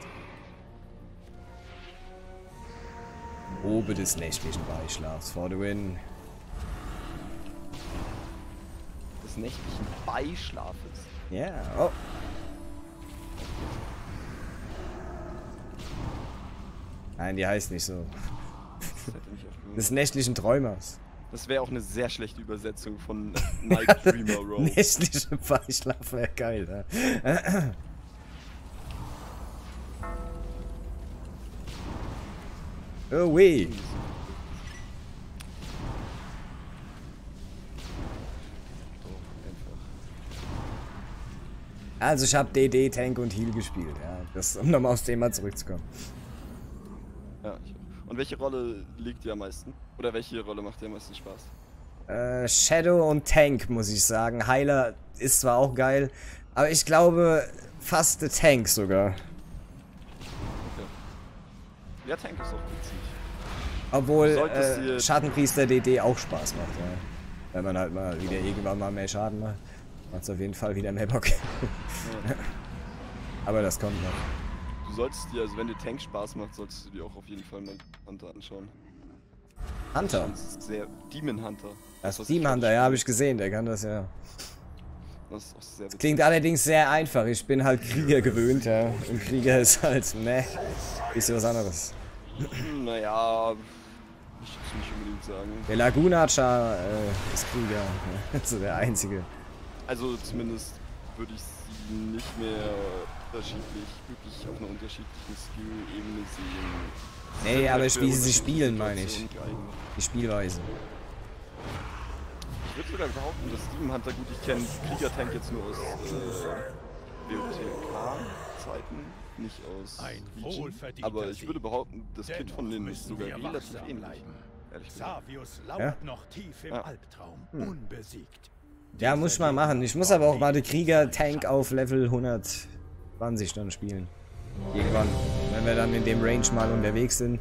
Robe des nächtlichen Beischlafs for the win. Des nächtlichen Beischlafes. Ja, oh. Nein, die heißt nicht so. Des nächtlichen Träumers. das wäre auch eine sehr schlechte Übersetzung von Night Dreamer Row. Nächtliche Beischlaf wäre geil, ja. Oh weh. Also ich habe DD, Tank und Heal gespielt, ja. Das, um nochmal aufs Thema zurückzukommen. Ja, ich, und welche Rolle liegt dir am meisten? Oder welche Rolle macht dir am meisten Spaß? Äh, Shadow und Tank, muss ich sagen. Heiler ist zwar auch geil, aber ich glaube fast der Tank sogar. Ja, Tank ist auch witzig. Obwohl äh, Schattenpriester DD auch Spaß macht, ja. Wenn man halt mal wieder irgendwann mal mehr Schaden macht, macht's auf jeden Fall wieder mehr Bock. aber das kommt noch. Du solltest dir, also wenn dir Tank Spaß macht, solltest du dir auch auf jeden Fall mal Hunter anschauen. Hunter. Das ist sehr Demon Hunter. Das Team ich Hunter, ja, habe ich gesehen, der kann das ja. Das ist auch sehr witzig. Klingt allerdings sehr einfach. Ich bin halt Krieger gewöhnt, ja. Und Krieger ist halt, ne, bisschen was anderes. Naja, ich würde nicht unbedingt sagen. Der Lagunacha äh, ist Krieger. Ne? So der einzige. Also zumindest würde ich sie nicht mehr unterschiedlich, wirklich auf einer unterschiedlichen Skill-Ebene sehen. Nee, aber Sehr wie sie spielen, meine ich. Die Spielweise. Ich würde sogar behaupten, dass Demon Hunter gut, ich kenne Krieger-Tank jetzt nur aus äh, WOTK-Zeiten, nicht aus Ein Legion. Aber ich würde behaupten, das Dennoch von denen ist sogar relativ ähnlich. Savius lauert Ja? noch tief im Ja. Albtraum, unbesiegt. Ja, muss ich mal machen. Ich muss aber auch mal den Krieger-Tank auf Level 120 dann spielen. Irgendwann. Wenn wir dann in dem Range mal unterwegs sind.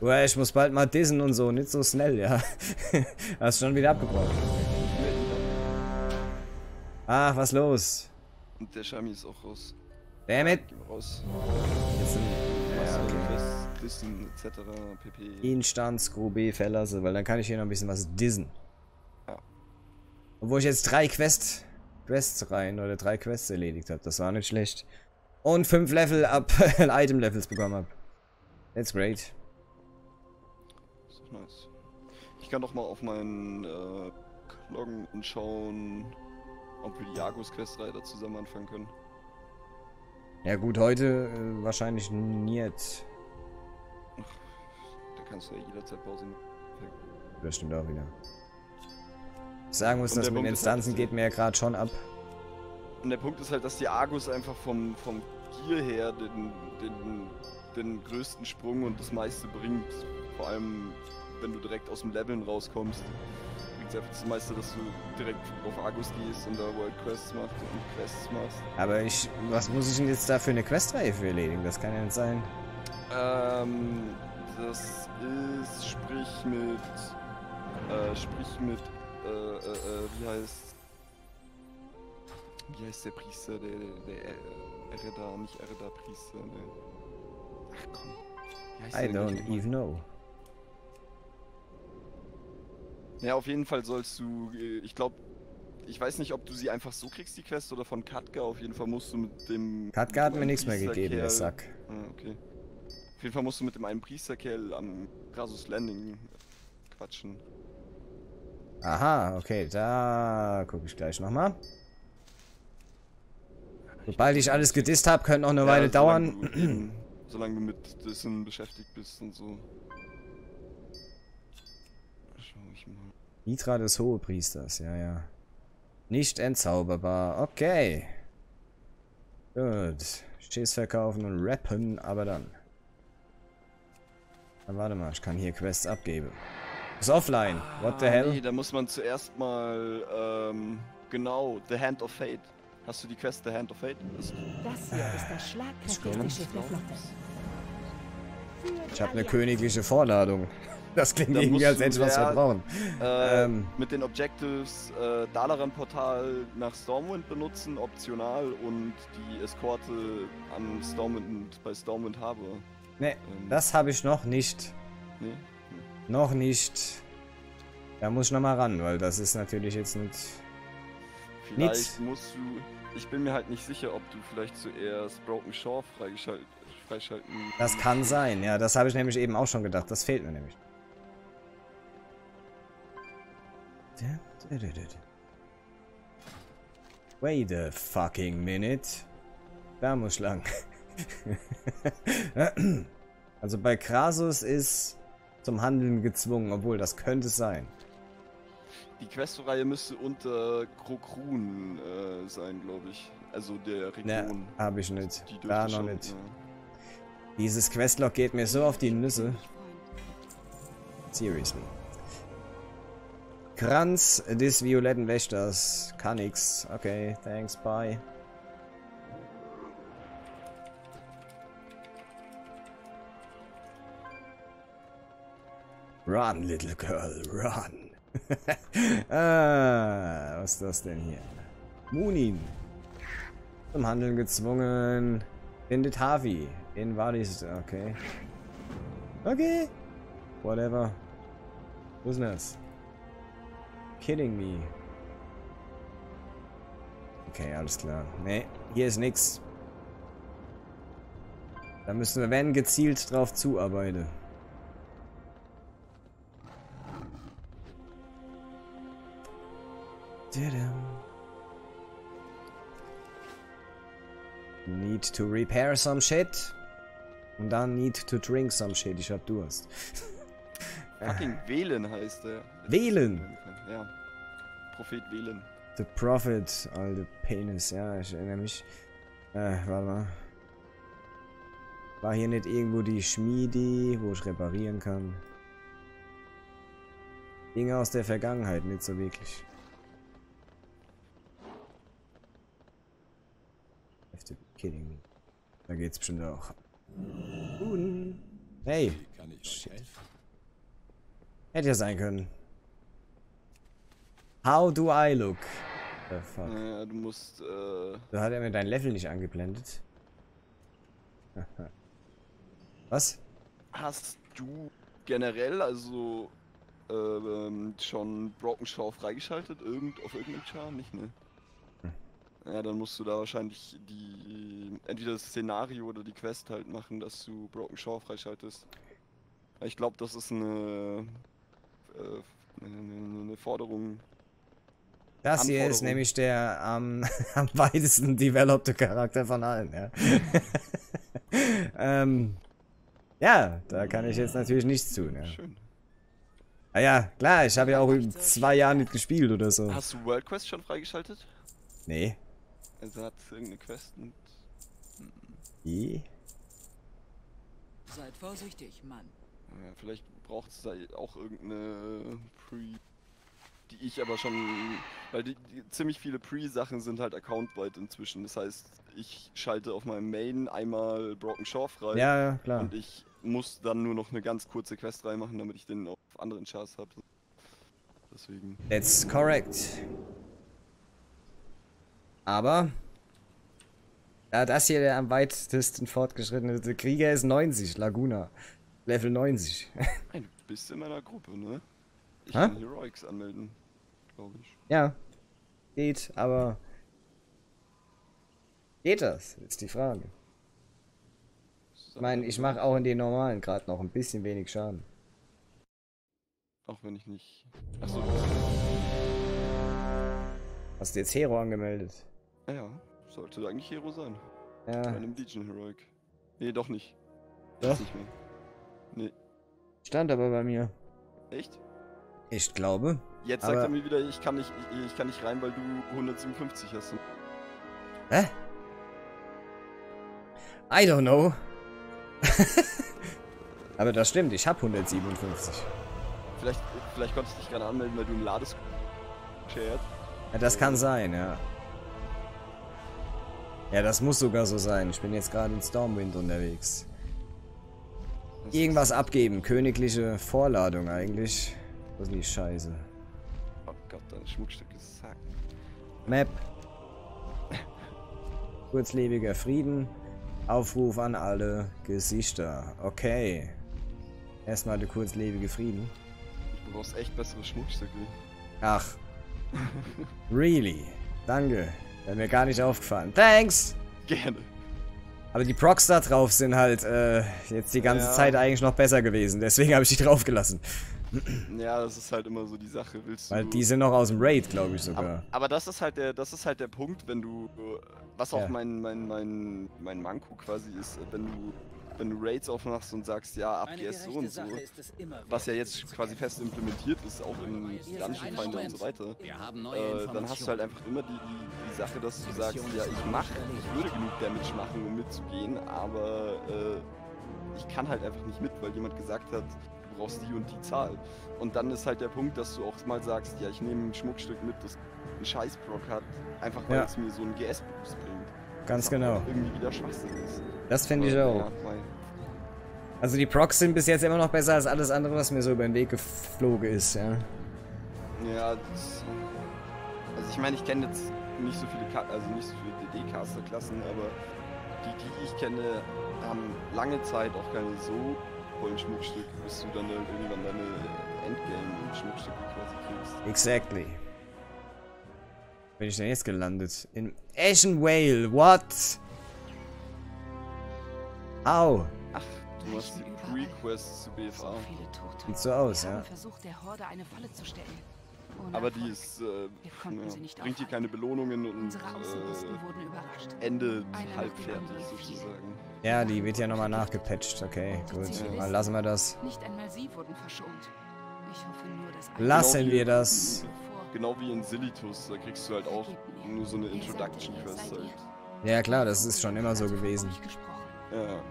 Uah, ich muss bald mal dissen und so. Nicht so schnell, ja. Hast schon wieder abgebrochen. Ach, was los? Und der Shami ist auch raus. Damn it. Raus. Jetzt sind, ja, okay. Listen etc. pp. Instand, Screw B verlasse, weil dann kann ich hier noch ein bisschen was dissen. Ja. Obwohl ich jetzt drei Quest, Quests rein oder drei Quests erledigt habe. Das war nicht schlecht. Und fünf Level ab Item Levels bekommen habe. That's great. Das ist nice. Ich kann doch mal auf meinen äh, loggen und schauen, ob wir die Jagos Questreihe zusammen anfangen können. Ja gut, heute äh, wahrscheinlich nicht. Da kannst du ja jederzeit Pause machen. Das stimmt auch wieder. Ich sagen muss, Und das der mit ist halt, Instanzen dass geht mir ja gerade schon ab. Und der Punkt ist halt, dass die Argus einfach vom, vom Gear her den, den, den größten Sprung und das meiste bringt. Vor allem, wenn du direkt aus dem Leveln rauskommst, bringt es einfach das meiste, dass du direkt auf Argus gehst und da World Quests machst und Quests machst. Aber ich, was muss ich denn jetzt da für eine Questreihe für erledigen? Das kann ja nicht sein. Ähm, das ist, sprich mit, äh, sprich mit, äh, äh, äh, wie heißt, wie heißt der Priester, der, der, der äh, Ereda, nicht Ereda Priester, der, ach komm, I don't even know. Ja, auf jeden Fall sollst du, äh, ich glaube, ich weiß nicht, ob du sie einfach so kriegst, die Quest, oder von Katka, auf jeden Fall musst du mit dem... Katka hat mir nichts mehr gegeben, der Sack. Ah, okay. Auf jeden Fall musst du mit dem einen Priesterkerl am Grasus Landing quatschen. Aha, okay, da gucke ich gleich nochmal. Sobald ich alles gedisst habe, könnte noch eine Weile Ja, dauern. Solange du, eben, solange du mit dessen beschäftigt bist und so. Schau ich mal. Mitra des Hohepriesters, ja, ja. Nicht entzauberbar, okay. Gut. Stehs verkaufen und rappen, aber dann. Dann warte mal, ich kann hier Quests abgeben. Ist offline, what the Ah, hell? Nee, da muss man zuerst mal, ähm, genau, The Hand of Fate. Hast du die Quest The Hand of Fate? Das, hier ist das schlagkräftigste Schiff der Flotte. Ich habe eine königliche Vorladung. Das klingt Da irgendwie, als hätte ich was ja, verbrauchen. äh, Ähm. mit den Objectives äh, Dalaran-Portal nach Stormwind benutzen, optional, und die Eskorte an Stormwind bei Stormwind Harbor. Ne, Ähm. das habe ich noch nicht. Nee? Noch nicht. Da muss ich noch mal ran, weil das ist natürlich jetzt nicht... Vielleicht Nix. musst du. Ich bin mir halt nicht sicher, ob du vielleicht zuerst Broken Shore freigeschalten, freischalten. Das kann sein, ja, das habe ich nämlich eben auch schon gedacht. Das fehlt mir nämlich. Wait a fucking minute. Da muss ich lang. also bei Krasus ist zum Handeln gezwungen, obwohl das könnte sein. Die Questreihe müsste unter Krokrun äh, sein, glaube ich. Also der Ne, Region. habe ich nicht. Die Da noch nicht. ja. Dieses Questlog geht mir so auf die Nüsse. Seriously. Kranz des violetten Wächters. Kann nix. Okay, thanks, bye. Run, little girl, run. ah, was ist das denn hier? Munin. Zum Handeln gezwungen. Findet Harvey. In Wallis. Okay. Okay. Whatever. Wo ist denn das? Kidding me. Okay, alles klar. Nee, hier ist nix. Da müssen wir, wenn, gezielt drauf zuarbeiten. Need to repair some shit. Und dann need to drink some shit. Ich hab Durst. Fucking Wählen heißt der. Wählen! Ja. Prophet Wählen. The Prophet, alte Penis. Ja, ich erinnere mich. Äh, warte mal. War hier nicht irgendwo die Schmiedi, wo ich reparieren kann? Dinge aus der Vergangenheit, nicht so wirklich. Kidding me. Da geht's bestimmt auch. Hey. Shit. Hätte ja sein können. How do I look? The fuck. Naja, du musst, äh, Da hat er mir dein Level nicht angeblendet. Was? hast du generell, also, ähm, schon Broken Shaw freigeschaltet? Irgend, auf irgendeinem Char? Nicht, ne? Ja, dann musst du da wahrscheinlich die, entweder das Szenario oder die Quest halt machen, dass du Broken Shaw freischaltest. Ich glaube, das ist eine, äh, eine, eine Forderung. Das hier ist nämlich der am, am weitesten developte Charakter von allen, ja. ähm, ja, da kann ich jetzt natürlich nichts tun, ja. Schön. Ah ja, klar, ich habe ja auch in zwei Jahren nicht gespielt oder so. Hast du World Quest schon freigeschaltet? Nee. Also hat irgendeine Quest und Wie? Seid vorsichtig, Mann. Ja, vielleicht braucht es da auch irgendeine Pre. Die ich aber schon. Weil die, die, ziemlich viele Pre-Sachen sind halt account-weit inzwischen. Das heißt, ich schalte auf meinem Main einmal Broken Shore frei. Ja, ja, klar. Und ich muss dann nur noch eine ganz kurze Quest reinmachen, damit ich den auf anderen Chars habe. Deswegen. That's correct. Aber ja, das hier der am weitesten fortgeschrittene Krieger ist 90, Laguna. Level 90. Hey, du bist in meiner Gruppe, ne? Ich Hä? kann Heroics anmelden, glaube ich. ja. Geht, aber geht das? Ist die Frage. Ich meine, ich mache auch in den normalen gerade noch ein bisschen wenig Schaden. Auch wenn ich nicht. Achso, Hast du jetzt Hero angemeldet? Ja, sollte eigentlich Hero sein. Ja. Bei einem Legion Heroic. Nee, doch nicht. Doch. Ist nicht mehr. Nee. Stand aber bei mir. Echt? Ich glaube. Jetzt sagt Aber- er mir wieder, ich kann nicht, ich, ich kann nicht rein, weil du 157 hast. Hä? I don't know. aber das stimmt, ich habe 157. Vielleicht, vielleicht konntest du dich gerade anmelden, weil du ein Lades shared. Ja, das kann sein, ja. Ja, das muss sogar so sein. Ich bin jetzt gerade in Stormwind unterwegs. Irgendwas abgeben. Königliche Vorladung eigentlich. Was ist die Scheiße? Oh Gott, dein Schmuckstück ist sack. Map. Kurzlebiger Frieden. Aufruf an alle Gesichter. Okay. Erstmal der kurzlebige Frieden. Du brauchst echt bessere Schmuckstücke. Ach. Really? Danke. Wäre mir gar nicht aufgefallen. Thanks! Gerne. Aber die Procs da drauf sind halt äh, jetzt die ganze Ja. Zeit eigentlich noch besser gewesen. Deswegen habe ich die draufgelassen. Ja, das ist halt immer so die Sache. Willst du. Weil die sind noch aus dem Raid, glaube ich aber, sogar. aber das ist halt der, das ist halt der Punkt, wenn du, was auch Ja. mein, mein, mein, mein Manko quasi ist, wenn du, wenn du Raids aufmachst und sagst, ja, GS so und so, was ja jetzt quasi fest implementiert ist, auch in Dungeon Finder und so weiter, äh, dann hast du halt einfach immer die, die, die Sache, dass du sagst, ja, ich mach, ich würde genug Damage machen, um mitzugehen, aber äh, ich kann halt einfach nicht mit, weil jemand gesagt hat, du brauchst die und die Zahl. Und dann ist halt der Punkt, dass du auch mal sagst, ja, ich nehme ein Schmuckstück mit, das einen Scheiß-Proc hat, einfach weil Ja. es mir so einen GS-Boost bringt. Ganz genau. Irgendwie wieder Schwachsinn ist. Das finde ich auch. Also die Procs sind bis jetzt immer noch besser als alles andere, was mir so über den Weg geflogen ist, ja. Ja, das, also ich meine, ich kenne jetzt nicht so viele, Ka also nicht so viele DD-Caster-Klassen, aber die, die ich kenne, haben lange Zeit auch keine so vollen Schmuckstücke, bis du dann irgendwann deine Endgame-Schmuckstücke quasi kriegst. Exactly. Bin ich denn jetzt gelandet? In Ashen Whale, what? Au. Ach, du hast die Pre-Quests zu BFA. So viele Tote. Sieht so aus, Wir ja. haben versucht, der Horde eine Falle zu stellen. Aber die ist, äh, ja, sie nicht bringt dir keine Belohnungen und äh, wurden überrascht. endet Einer nach halb dem fertig anderen fiel. sozusagen. Ja, die wird ja nochmal nachgepatcht. Okay, gut. Mal lassen wir das. Nicht einmal sie wurden verschont. Ich hoffe nur, dass Lassen Genau wir das. Genau wie in Silitus, da kriegst du halt auch nur so eine Introduction Quest halt. Ja klar, das ist schon immer so gewesen. Ja.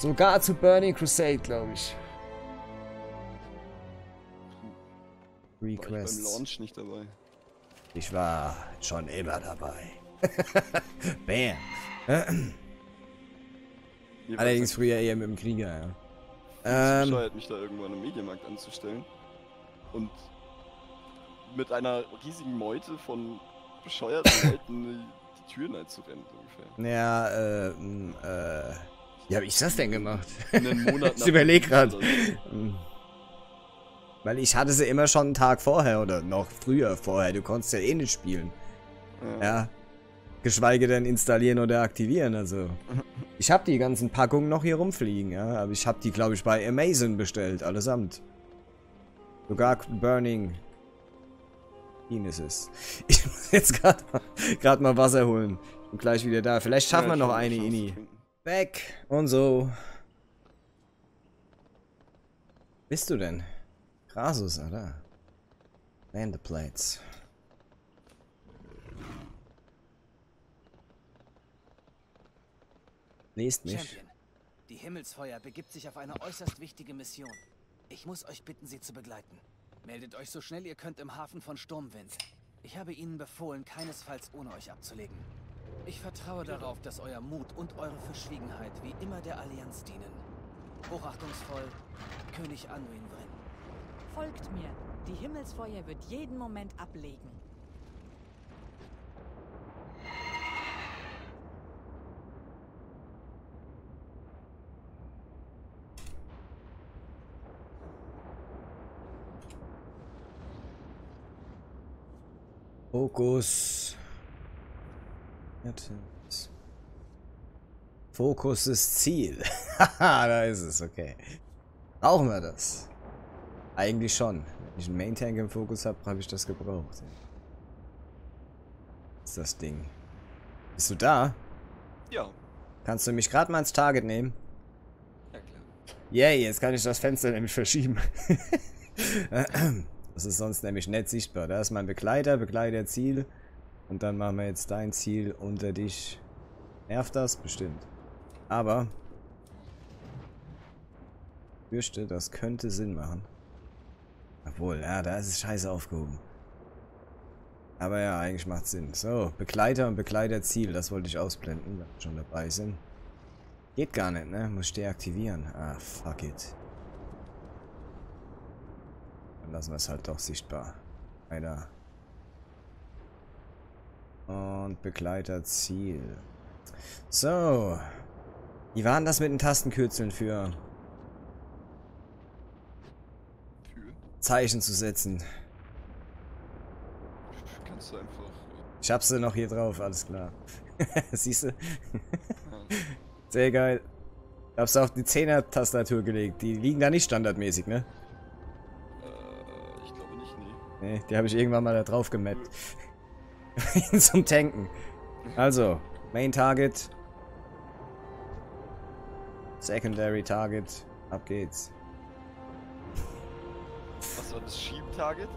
Sogar zu Burning Crusade, glaube ich. War ich beim Requests. Launch nicht dabei. Ich war schon immer dabei. Bam. Allerdings halt früher eher mit dem Krieger, ja. Ähm, bescheuert, mich da irgendwann im Medienmarkt anzustellen. Und mit einer riesigen Meute von bescheuerten Leuten die, Türen einzurennen, ungefähr. ja, äh, m, äh, wie hab ich das denn gemacht? Einen Monat ich nach überleg grad. Release oder Hm. Weil ich hatte sie immer schon einen Tag vorher oder noch früher vorher. Du konntest ja eh nicht spielen. so. Ja. Geschweige denn installieren oder aktivieren, also. Ich habe die ganzen Packungen noch hier rumfliegen, ja. Aber ich habe die, glaube ich, bei Amazon bestellt, allesamt. Sogar Burning Penises. Ich muss jetzt gerade mal, mal Wasser holen. Und gleich wieder da. Vielleicht schaffen Ja, wir noch ich eine, Ini. trinken. Weg und so. Bist du denn? Grasus, oder? Landeplates. Lest mich. Champion, die Himmelsfeuer begibt sich auf eine äußerst wichtige Mission. Ich muss euch bitten, sie zu begleiten. Meldet euch so schnell ihr könnt im Hafen von Sturmwind. Ich habe ihnen befohlen, keinesfalls ohne euch abzulegen. Ich vertraue darauf, dass euer Mut und eure Verschwiegenheit wie immer der Allianz dienen. Hochachtungsvoll, König Anduin Wrin. Folgt mir. Die Himmelsfeuer wird jeden Moment ablegen. Fokus. Fokus ist Ziel. Haha, da ist es, okay. Brauchen wir das? Eigentlich schon. Wenn ich einen Main Tank im Fokus habe, habe ich das gebraucht. Was ist das Ding? Bist du da? Ja, Kannst du mich gerade mal ins Target nehmen? ja klar. Yay, jetzt kann ich das Fenster nämlich verschieben. das ist sonst nämlich nicht sichtbar. Da ist mein Begleiter, Begleiter Ziel. Und dann machen wir jetzt dein Ziel unter dich. Nervt das? Bestimmt. Aber. Ich fürchte, das könnte Sinn machen. Obwohl, ja, da ist es scheiße aufgehoben. Aber ja, eigentlich macht Sinn. So, Begleiter und Begleiterziel, das wollte ich ausblenden, wenn wir schon dabei sind. Geht gar nicht, ne? Muss ich deaktivieren. Ah, fuck it. Dann lassen wir es halt doch sichtbar. Einer. Und Begleiterziel. So. Wie war denn das mit den Tastenkürzeln für Für Zeichen zu setzen? kannst du einfach. Ich hab sie noch hier drauf, alles klar. Siehst du? Sehr geil. Ich hab's auf die 10er-Tastatur gelegt. Die liegen da nicht standardmäßig, ne? äh, ich glaube nicht, nee. Nee, die habe ich irgendwann mal da drauf gemappt. Zum Tanken. Also, Main Target. Secondary Target. Ab geht's. Was war das Sheep-Target?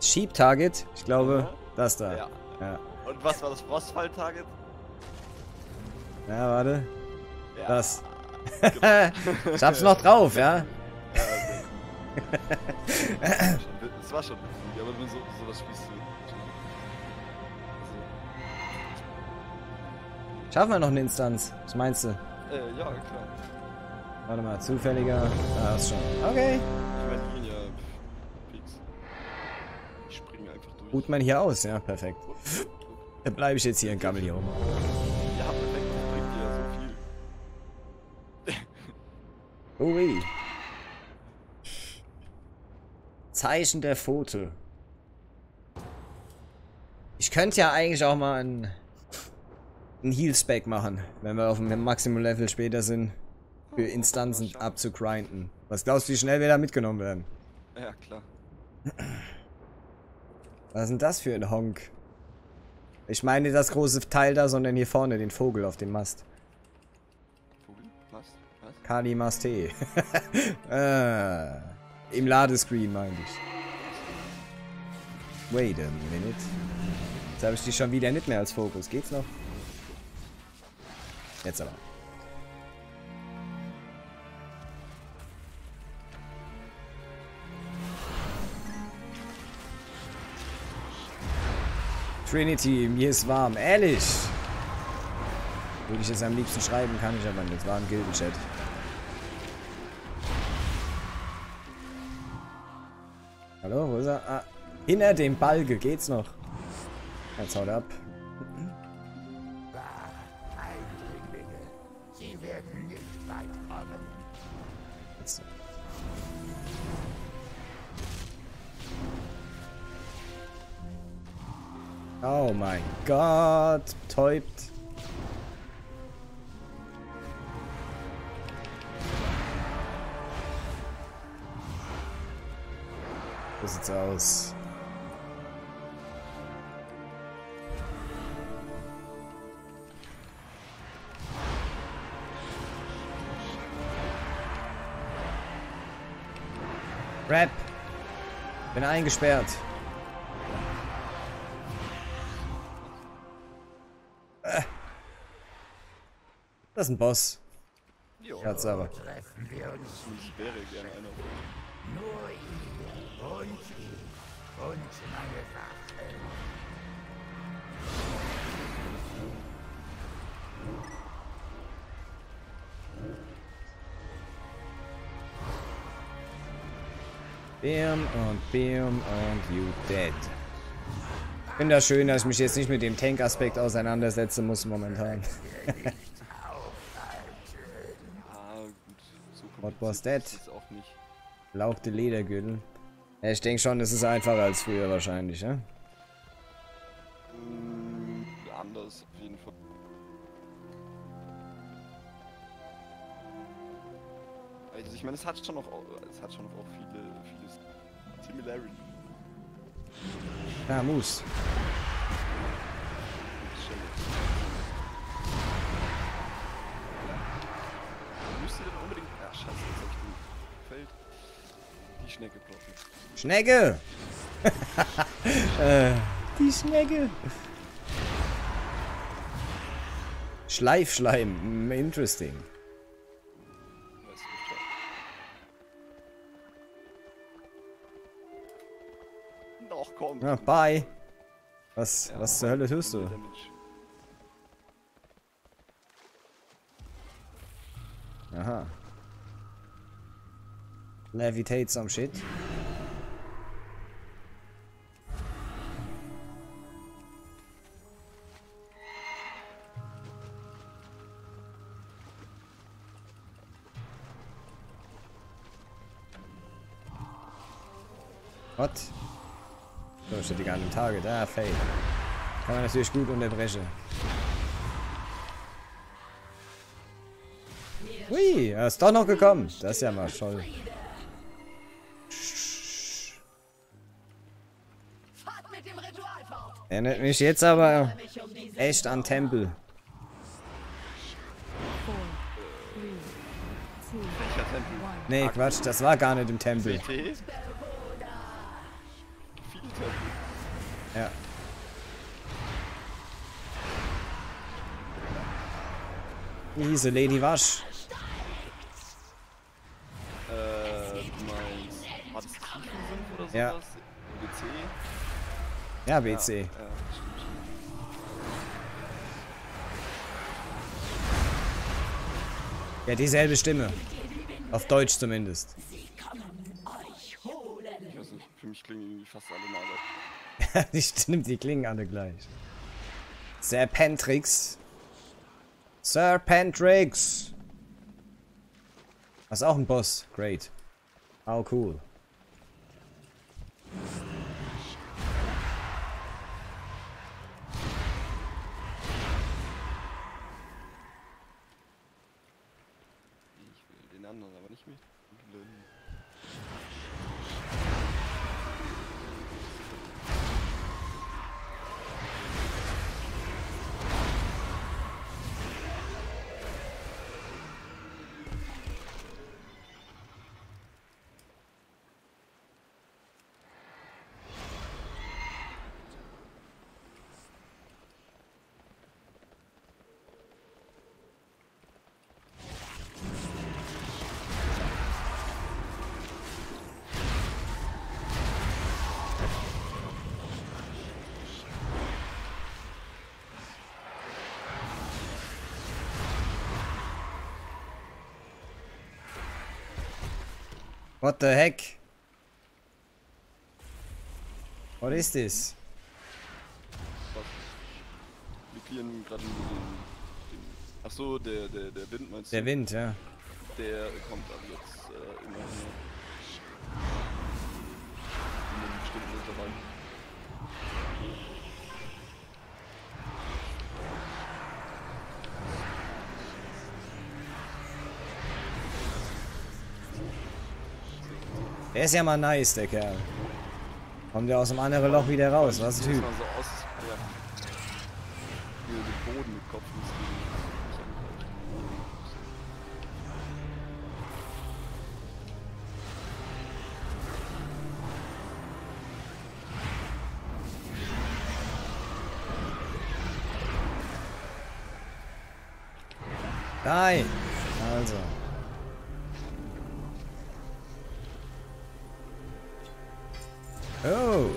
Sheep Target? Ich glaube, Aha. das da. Ja. Ja. Und was war das Frostfall-Target? Ja, warte. Ja. Das. ich hab's noch drauf, ja? Es war schon witzig, aber nur so, sowas spielst du. Schaffen wir noch eine Instanz? Was meinst du? Äh, ja, klar. Warte mal, zufälliger. Da ist schon. Okay. Ich meine, die gehen ja fix. Ich springe einfach durch. Ruht man hier aus, ja, perfekt. Dann bleibe ich jetzt hier und gammel hier rum. Ja, perfekt, das bringt dir ja so viel. Ui. Zeichen der Pfote. Ich könnte ja eigentlich auch mal ein, ein Heal-Spec machen, wenn wir auf dem Maximum-Level später sind, für Instanzen abzugrinden. Was glaubst du, wie schnell wir da mitgenommen werden? Ja, klar. Was ist denn das für ein Honk? Ich meine das große Teil da, sondern hier vorne den Vogel auf dem Mast. Vogel? Was? Was? Kali Maste. ah, Im Ladescreen meinte ich. Wait a minute. Jetzt habe ich die schon wieder nicht mehr als Fokus. Geht's noch? Jetzt aber. Trinity, mir ist warm. Ehrlich. Würde ich es am liebsten schreiben, kann ich aber nicht. War ein Gildenchat. Hallo, wo ist er? Ah, hinter dem Balge geht's noch. Jetzt haut ab. Oh mein Gott, betäubt. So sieht's aus. Rap. Bin eingesperrt. Das ist ein Boss. Jo. Hat's aber. Treffen wir uns Ich wäre gerne einer. nur ihr und ich und meine Wache. Bam und Bam und you dead. Ich finde das schön, dass ich mich jetzt nicht mit dem Tank-Aspekt auseinandersetzen muss momentan. Ah, gut. So What was that? Lauchte Ledergürtel. Ja, ich denke schon, es ist einfacher als früher wahrscheinlich, ne? Mm, anders auf jeden Fall. Also ich meine, es hat schon noch, es hat schon noch auch viele, viele Similarities. Ah, Moose. Müsste denn unbedingt. Scheiße, jetzt hab ich Feld. Die Schnecke blocken. Schnecke! äh, die Schnecke. Schleifschleim. Mm, Interesting. Doch, komm. Ja, bye. Was, Ja, was zur Hölle tust du? Aha. Levitate some shit. What? So steht die ganze Target. Ah, fail. Kann man natürlich gut unterbrechen. Hui, er ist doch noch gekommen. Das ist ja mal toll. Erinnert mich jetzt aber echt an Tempel. Nee, Quatsch, das war gar nicht im Tempel. Ja. Hieße Lady Wasch? Äh, du meinst, war das Tiefensumpf oder sowas? Ja. BC? Ja, BC. Ja, ja. Ja, dieselbe Stimme. Auf Deutsch zumindest. Für mich klingen irgendwie fast alle mal die stimmt, die klingen alle gleich. Serpentrix. Serpentrix. Das ist auch ein Boss. Great. Oh, cool. What the heck? What is this? Was? Wir clearen gerade den, den. Achso, der, der, der Wind meinst du? Der Wind, ja. Der kommt dann jetzt äh, immer. In einem bestimmten Intervall. Der ist ja mal nice, der Kerl. Kommt ja aus dem anderen Loch wieder raus, was ein Typ. mal so Oh!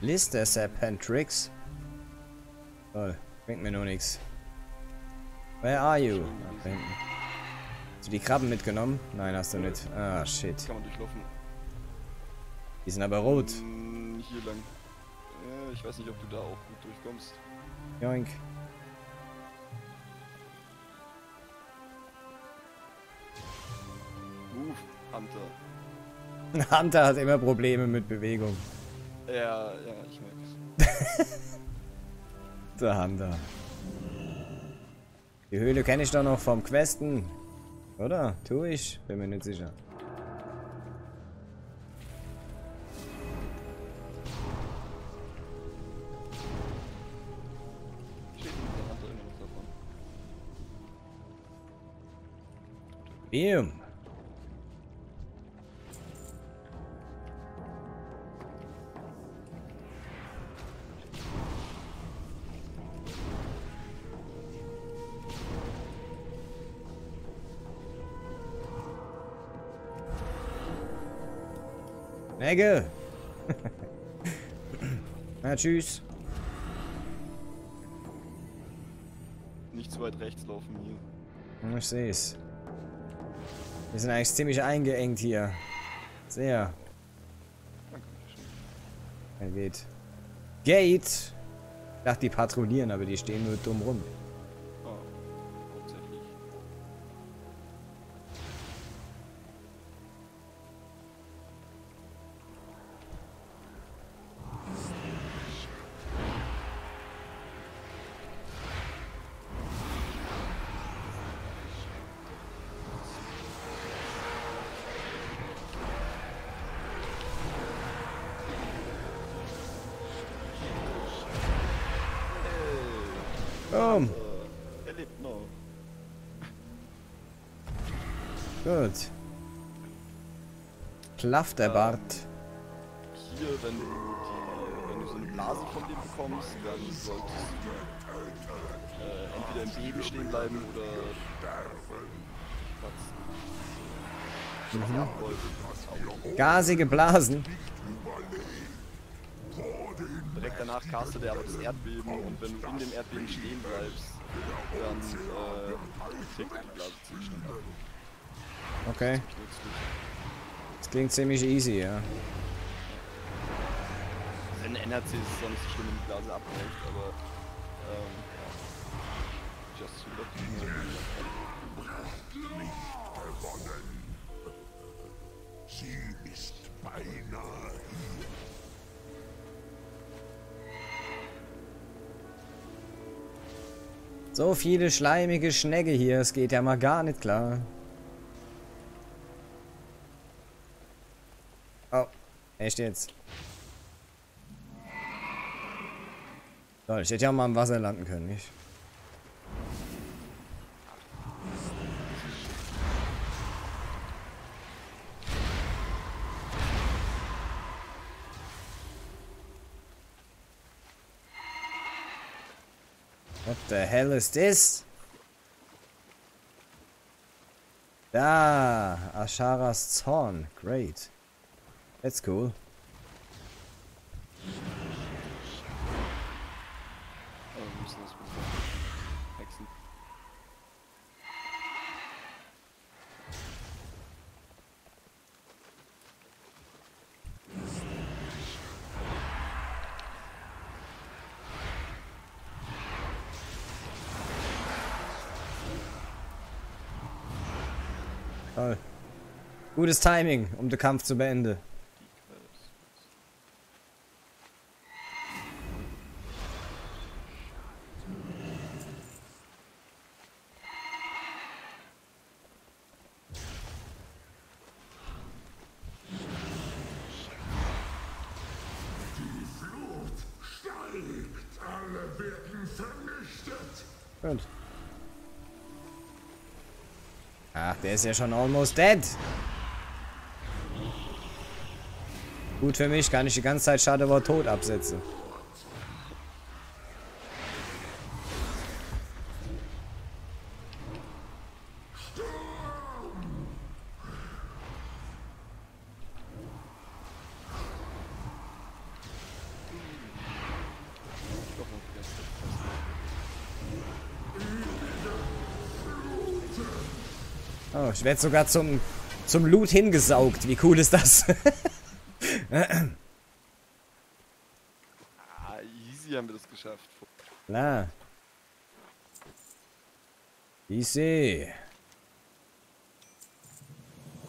Liste Serpentrix. Toll, bringt mir nur nichts. Where are you? Hast du die Krabben mitgenommen? Nein, hast du nicht. Ah, shit. Kann man durchlaufen. Die sind aber rot. Hm, hier lang. Ich weiß nicht, ob du da auch gut durchkommst. Joink. Move, Hunter. Hunter hat immer Probleme mit Bewegung. Ja, ja, ich merk's. Der Hunter. Die Höhle kenne ich doch noch vom Questen. Oder? Tu ich? Bin mir nicht sicher. Steht Nägel. Na, tschüss. Nicht zu weit rechts laufen hier. Ich sehe es. Wir sind eigentlich ziemlich eingeengt hier. Sehr. Er geht. Gate! Ich dachte, die patrouillieren, aber die stehen nur dumm rum. Klafft der Bart. Hier, wenn du, die, wenn du so eine Blase von dem bekommst, dann solltest du äh, entweder im Beben stehen bleiben oder Mhm. Gasige Blasen. Direkt danach castet er aber das Erdbeben und wenn du in dem Erdbeben stehen bleibst, dann äh, trägt er die Blase Zustand ab. Okay. Das klingt ziemlich easy, ja. Wenn NRC ist es auch nicht so schlimm, wenn die Blase abbricht, aber ähm. Just to look. Sie ist beinahe hier. So viele schleimige Schnecke hier, es geht ja mal gar nicht klar. Echt jetzt? So, ich hätte ja mal im Wasser landen können, nicht? What the hell is this? Da, Asharas Zorn. Great. That's cool. Oh. Gutes Timing, um den Kampf zu beenden. Ist ja schon almost dead. Gut für mich, kann ich die ganze Zeit Schade aber tot absetzen. Oh, ich werde sogar zum, zum Loot hingesaugt. Wie cool ist das? Ah, easy haben wir das geschafft. Klar. Easy.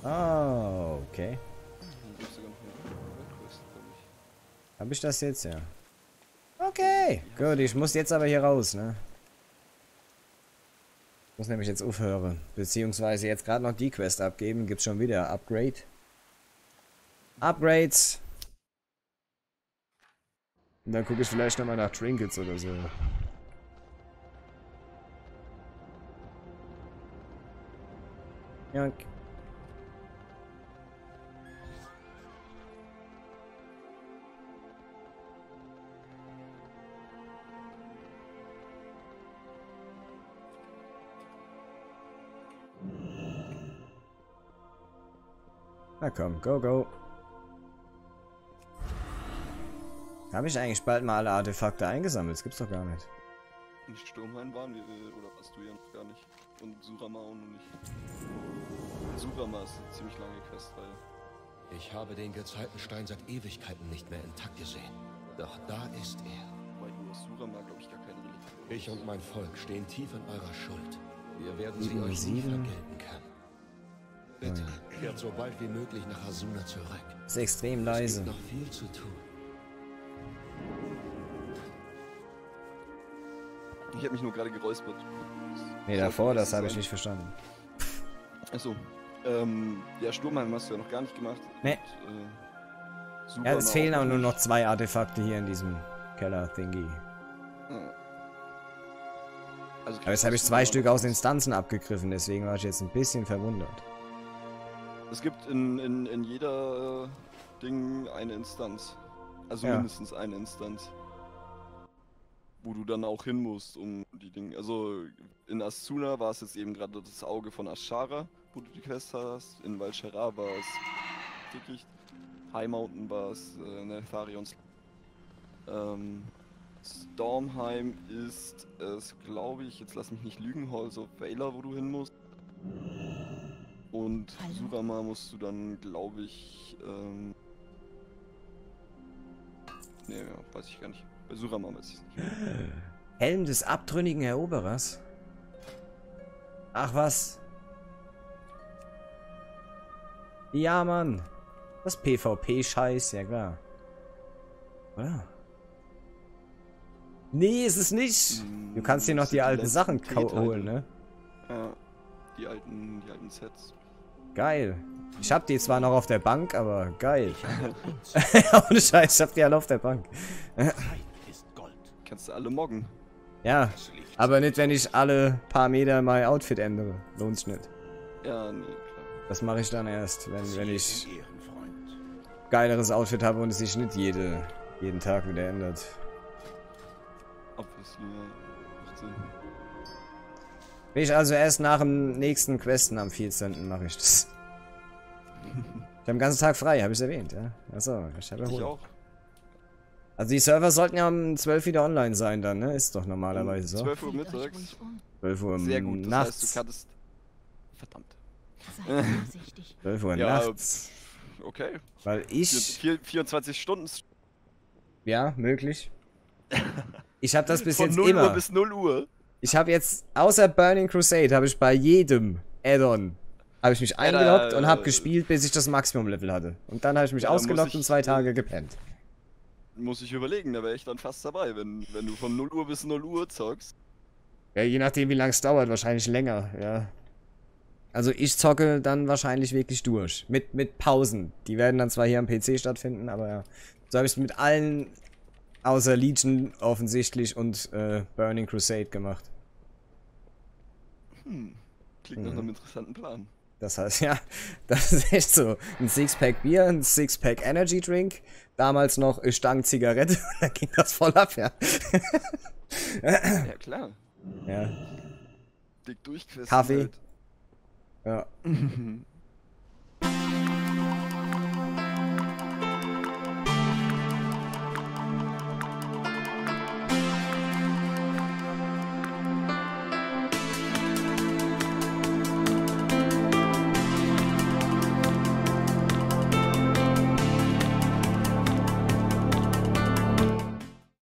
Oh, okay. Ich. Hab ich das jetzt, ja. Okay. Gut, ich muss jetzt aber hier raus, ne? Muss nämlich jetzt aufhören. Beziehungsweise jetzt gerade noch die Quest abgeben. Gibt's schon wieder Upgrade. Upgrades. Und dann gucke ich vielleicht nochmal nach Trinkets oder so. Ja. Na komm, go, go. Habe ich eigentlich bald mal alle Artefakte eingesammelt? Das gibt's doch gar nicht. In Sturmhain waren wir, äh, oder warst du ja noch gar nicht. Und Surama auch noch nicht. Surama ist eine ziemlich lange Questreihe. Ich habe den Gezeitenstein seit Ewigkeiten nicht mehr intakt gesehen. Doch da ist er. Weil du aus Surama, glaube ich, gar keine Reliquien Ich und mein Volk stehen tief in eurer Schuld. Wir werden sie euch nie vergelten können. Bitte, kehrt so bald wie möglich nach Asuna zurück. Ist extrem Es leise. gibt noch viel zu tun. Ich habe mich nur gerade geräuspert. Nee, davor, das habe ich nicht verstanden. Achso. Ähm, ja, Sturmheim hast du ja noch gar nicht gemacht. Nee. Und, äh, Ja, es fehlen auch aber nur noch zwei Artefakte hier in diesem Keller-Thingy. Ja. Also Aber jetzt habe ich zwei Stück aus Instanzen abgegriffen, deswegen war ich jetzt ein bisschen verwundert. Es gibt in, in, in jeder äh, Ding eine Instanz. Also Ja. mindestens eine Instanz. Wo du dann auch hin musst, um die Dinge. Also in Asuna war es jetzt eben gerade das Auge von Ashara, wo du die Quest hast. In Valchera war es wirklich. High Mountain war es äh, Neltharions. Ähm, Stormheim ist es, glaube ich, jetzt lass mich nicht lügen, Halls of Valor, wo du hin musst. Und Surama musst du dann, glaube ich, ähm. Nee, ja, weiß ich gar nicht. Bei Surama weiß ich nicht. Helm des abtrünnigen Eroberers? Ach was. Ja, Mann. Das PvP-Scheiß, ja klar. Oder? Nee, ist es nicht. Du kannst dir noch die alten Sachen holen, ne? Ja, die alten, die alten Sets. Geil. Ich hab die zwar noch auf der Bank, aber geil. Ohne Scheiß, ich hab die alle auf der Bank. Kannst du alle moggen. ja, aber nicht, wenn ich alle paar Meter mein Outfit ändere. Lohnt's nicht. Ja, nee, klar. Das mache ich dann erst, wenn, wenn ich geileres Outfit habe und es sich nicht jede, jeden Tag wieder ändert. Obviously, ja. Bin ich also erst nach dem nächsten Questen am 14. mache ich das. Ich habe den ganzen Tag frei, habe ich erwähnt, ja. Achso, ich habe erholt. auch. Also die Server sollten ja um 12 wieder online sein dann, ne? Ist doch normalerweise so. 12 Uhr mittags. 12 Uhr Sehr gut, das nachts. heißt, du kannst. Verdammt. Seid vorsichtig. 12 Uhr Ja, nachts. Okay. Weil ich... Vier- 24 Stunden. Ja, möglich. Ich habe das bis Von jetzt 0 immer. Uhr bis 0 Uhr. Ich habe jetzt, außer Burning Crusade, habe ich bei jedem Add-on habe ich mich Ja, eingeloggt und habe gespielt, bis ich das Maximum-Level hatte. Und dann habe ich mich Ja, ausgeloggt ich- und zwei Tage gepennt. Muss ich überlegen, da wäre ich dann fast dabei, wenn, wenn du von 0 Uhr bis 0 Uhr zockst. Ja, je nachdem, wie lange es dauert, wahrscheinlich länger, ja. Also ich zocke dann wahrscheinlich wirklich durch. Mit, mit Pausen. Die werden dann zwar hier am PC stattfinden, aber ja. So habe ich es mit allen außer Legion offensichtlich und äh, Burning Crusade gemacht. Hm, klingt nach Mhm. einem interessanten Plan. Das heißt, ja, das ist echt so. Ein Sixpack Bier, ein Sixpack Energy Drink, damals noch eine Stange Zigarette, da ging das voll ab, ja. Ja, klar. ja. Dick durchquesten. Kaffee. Halt. Ja.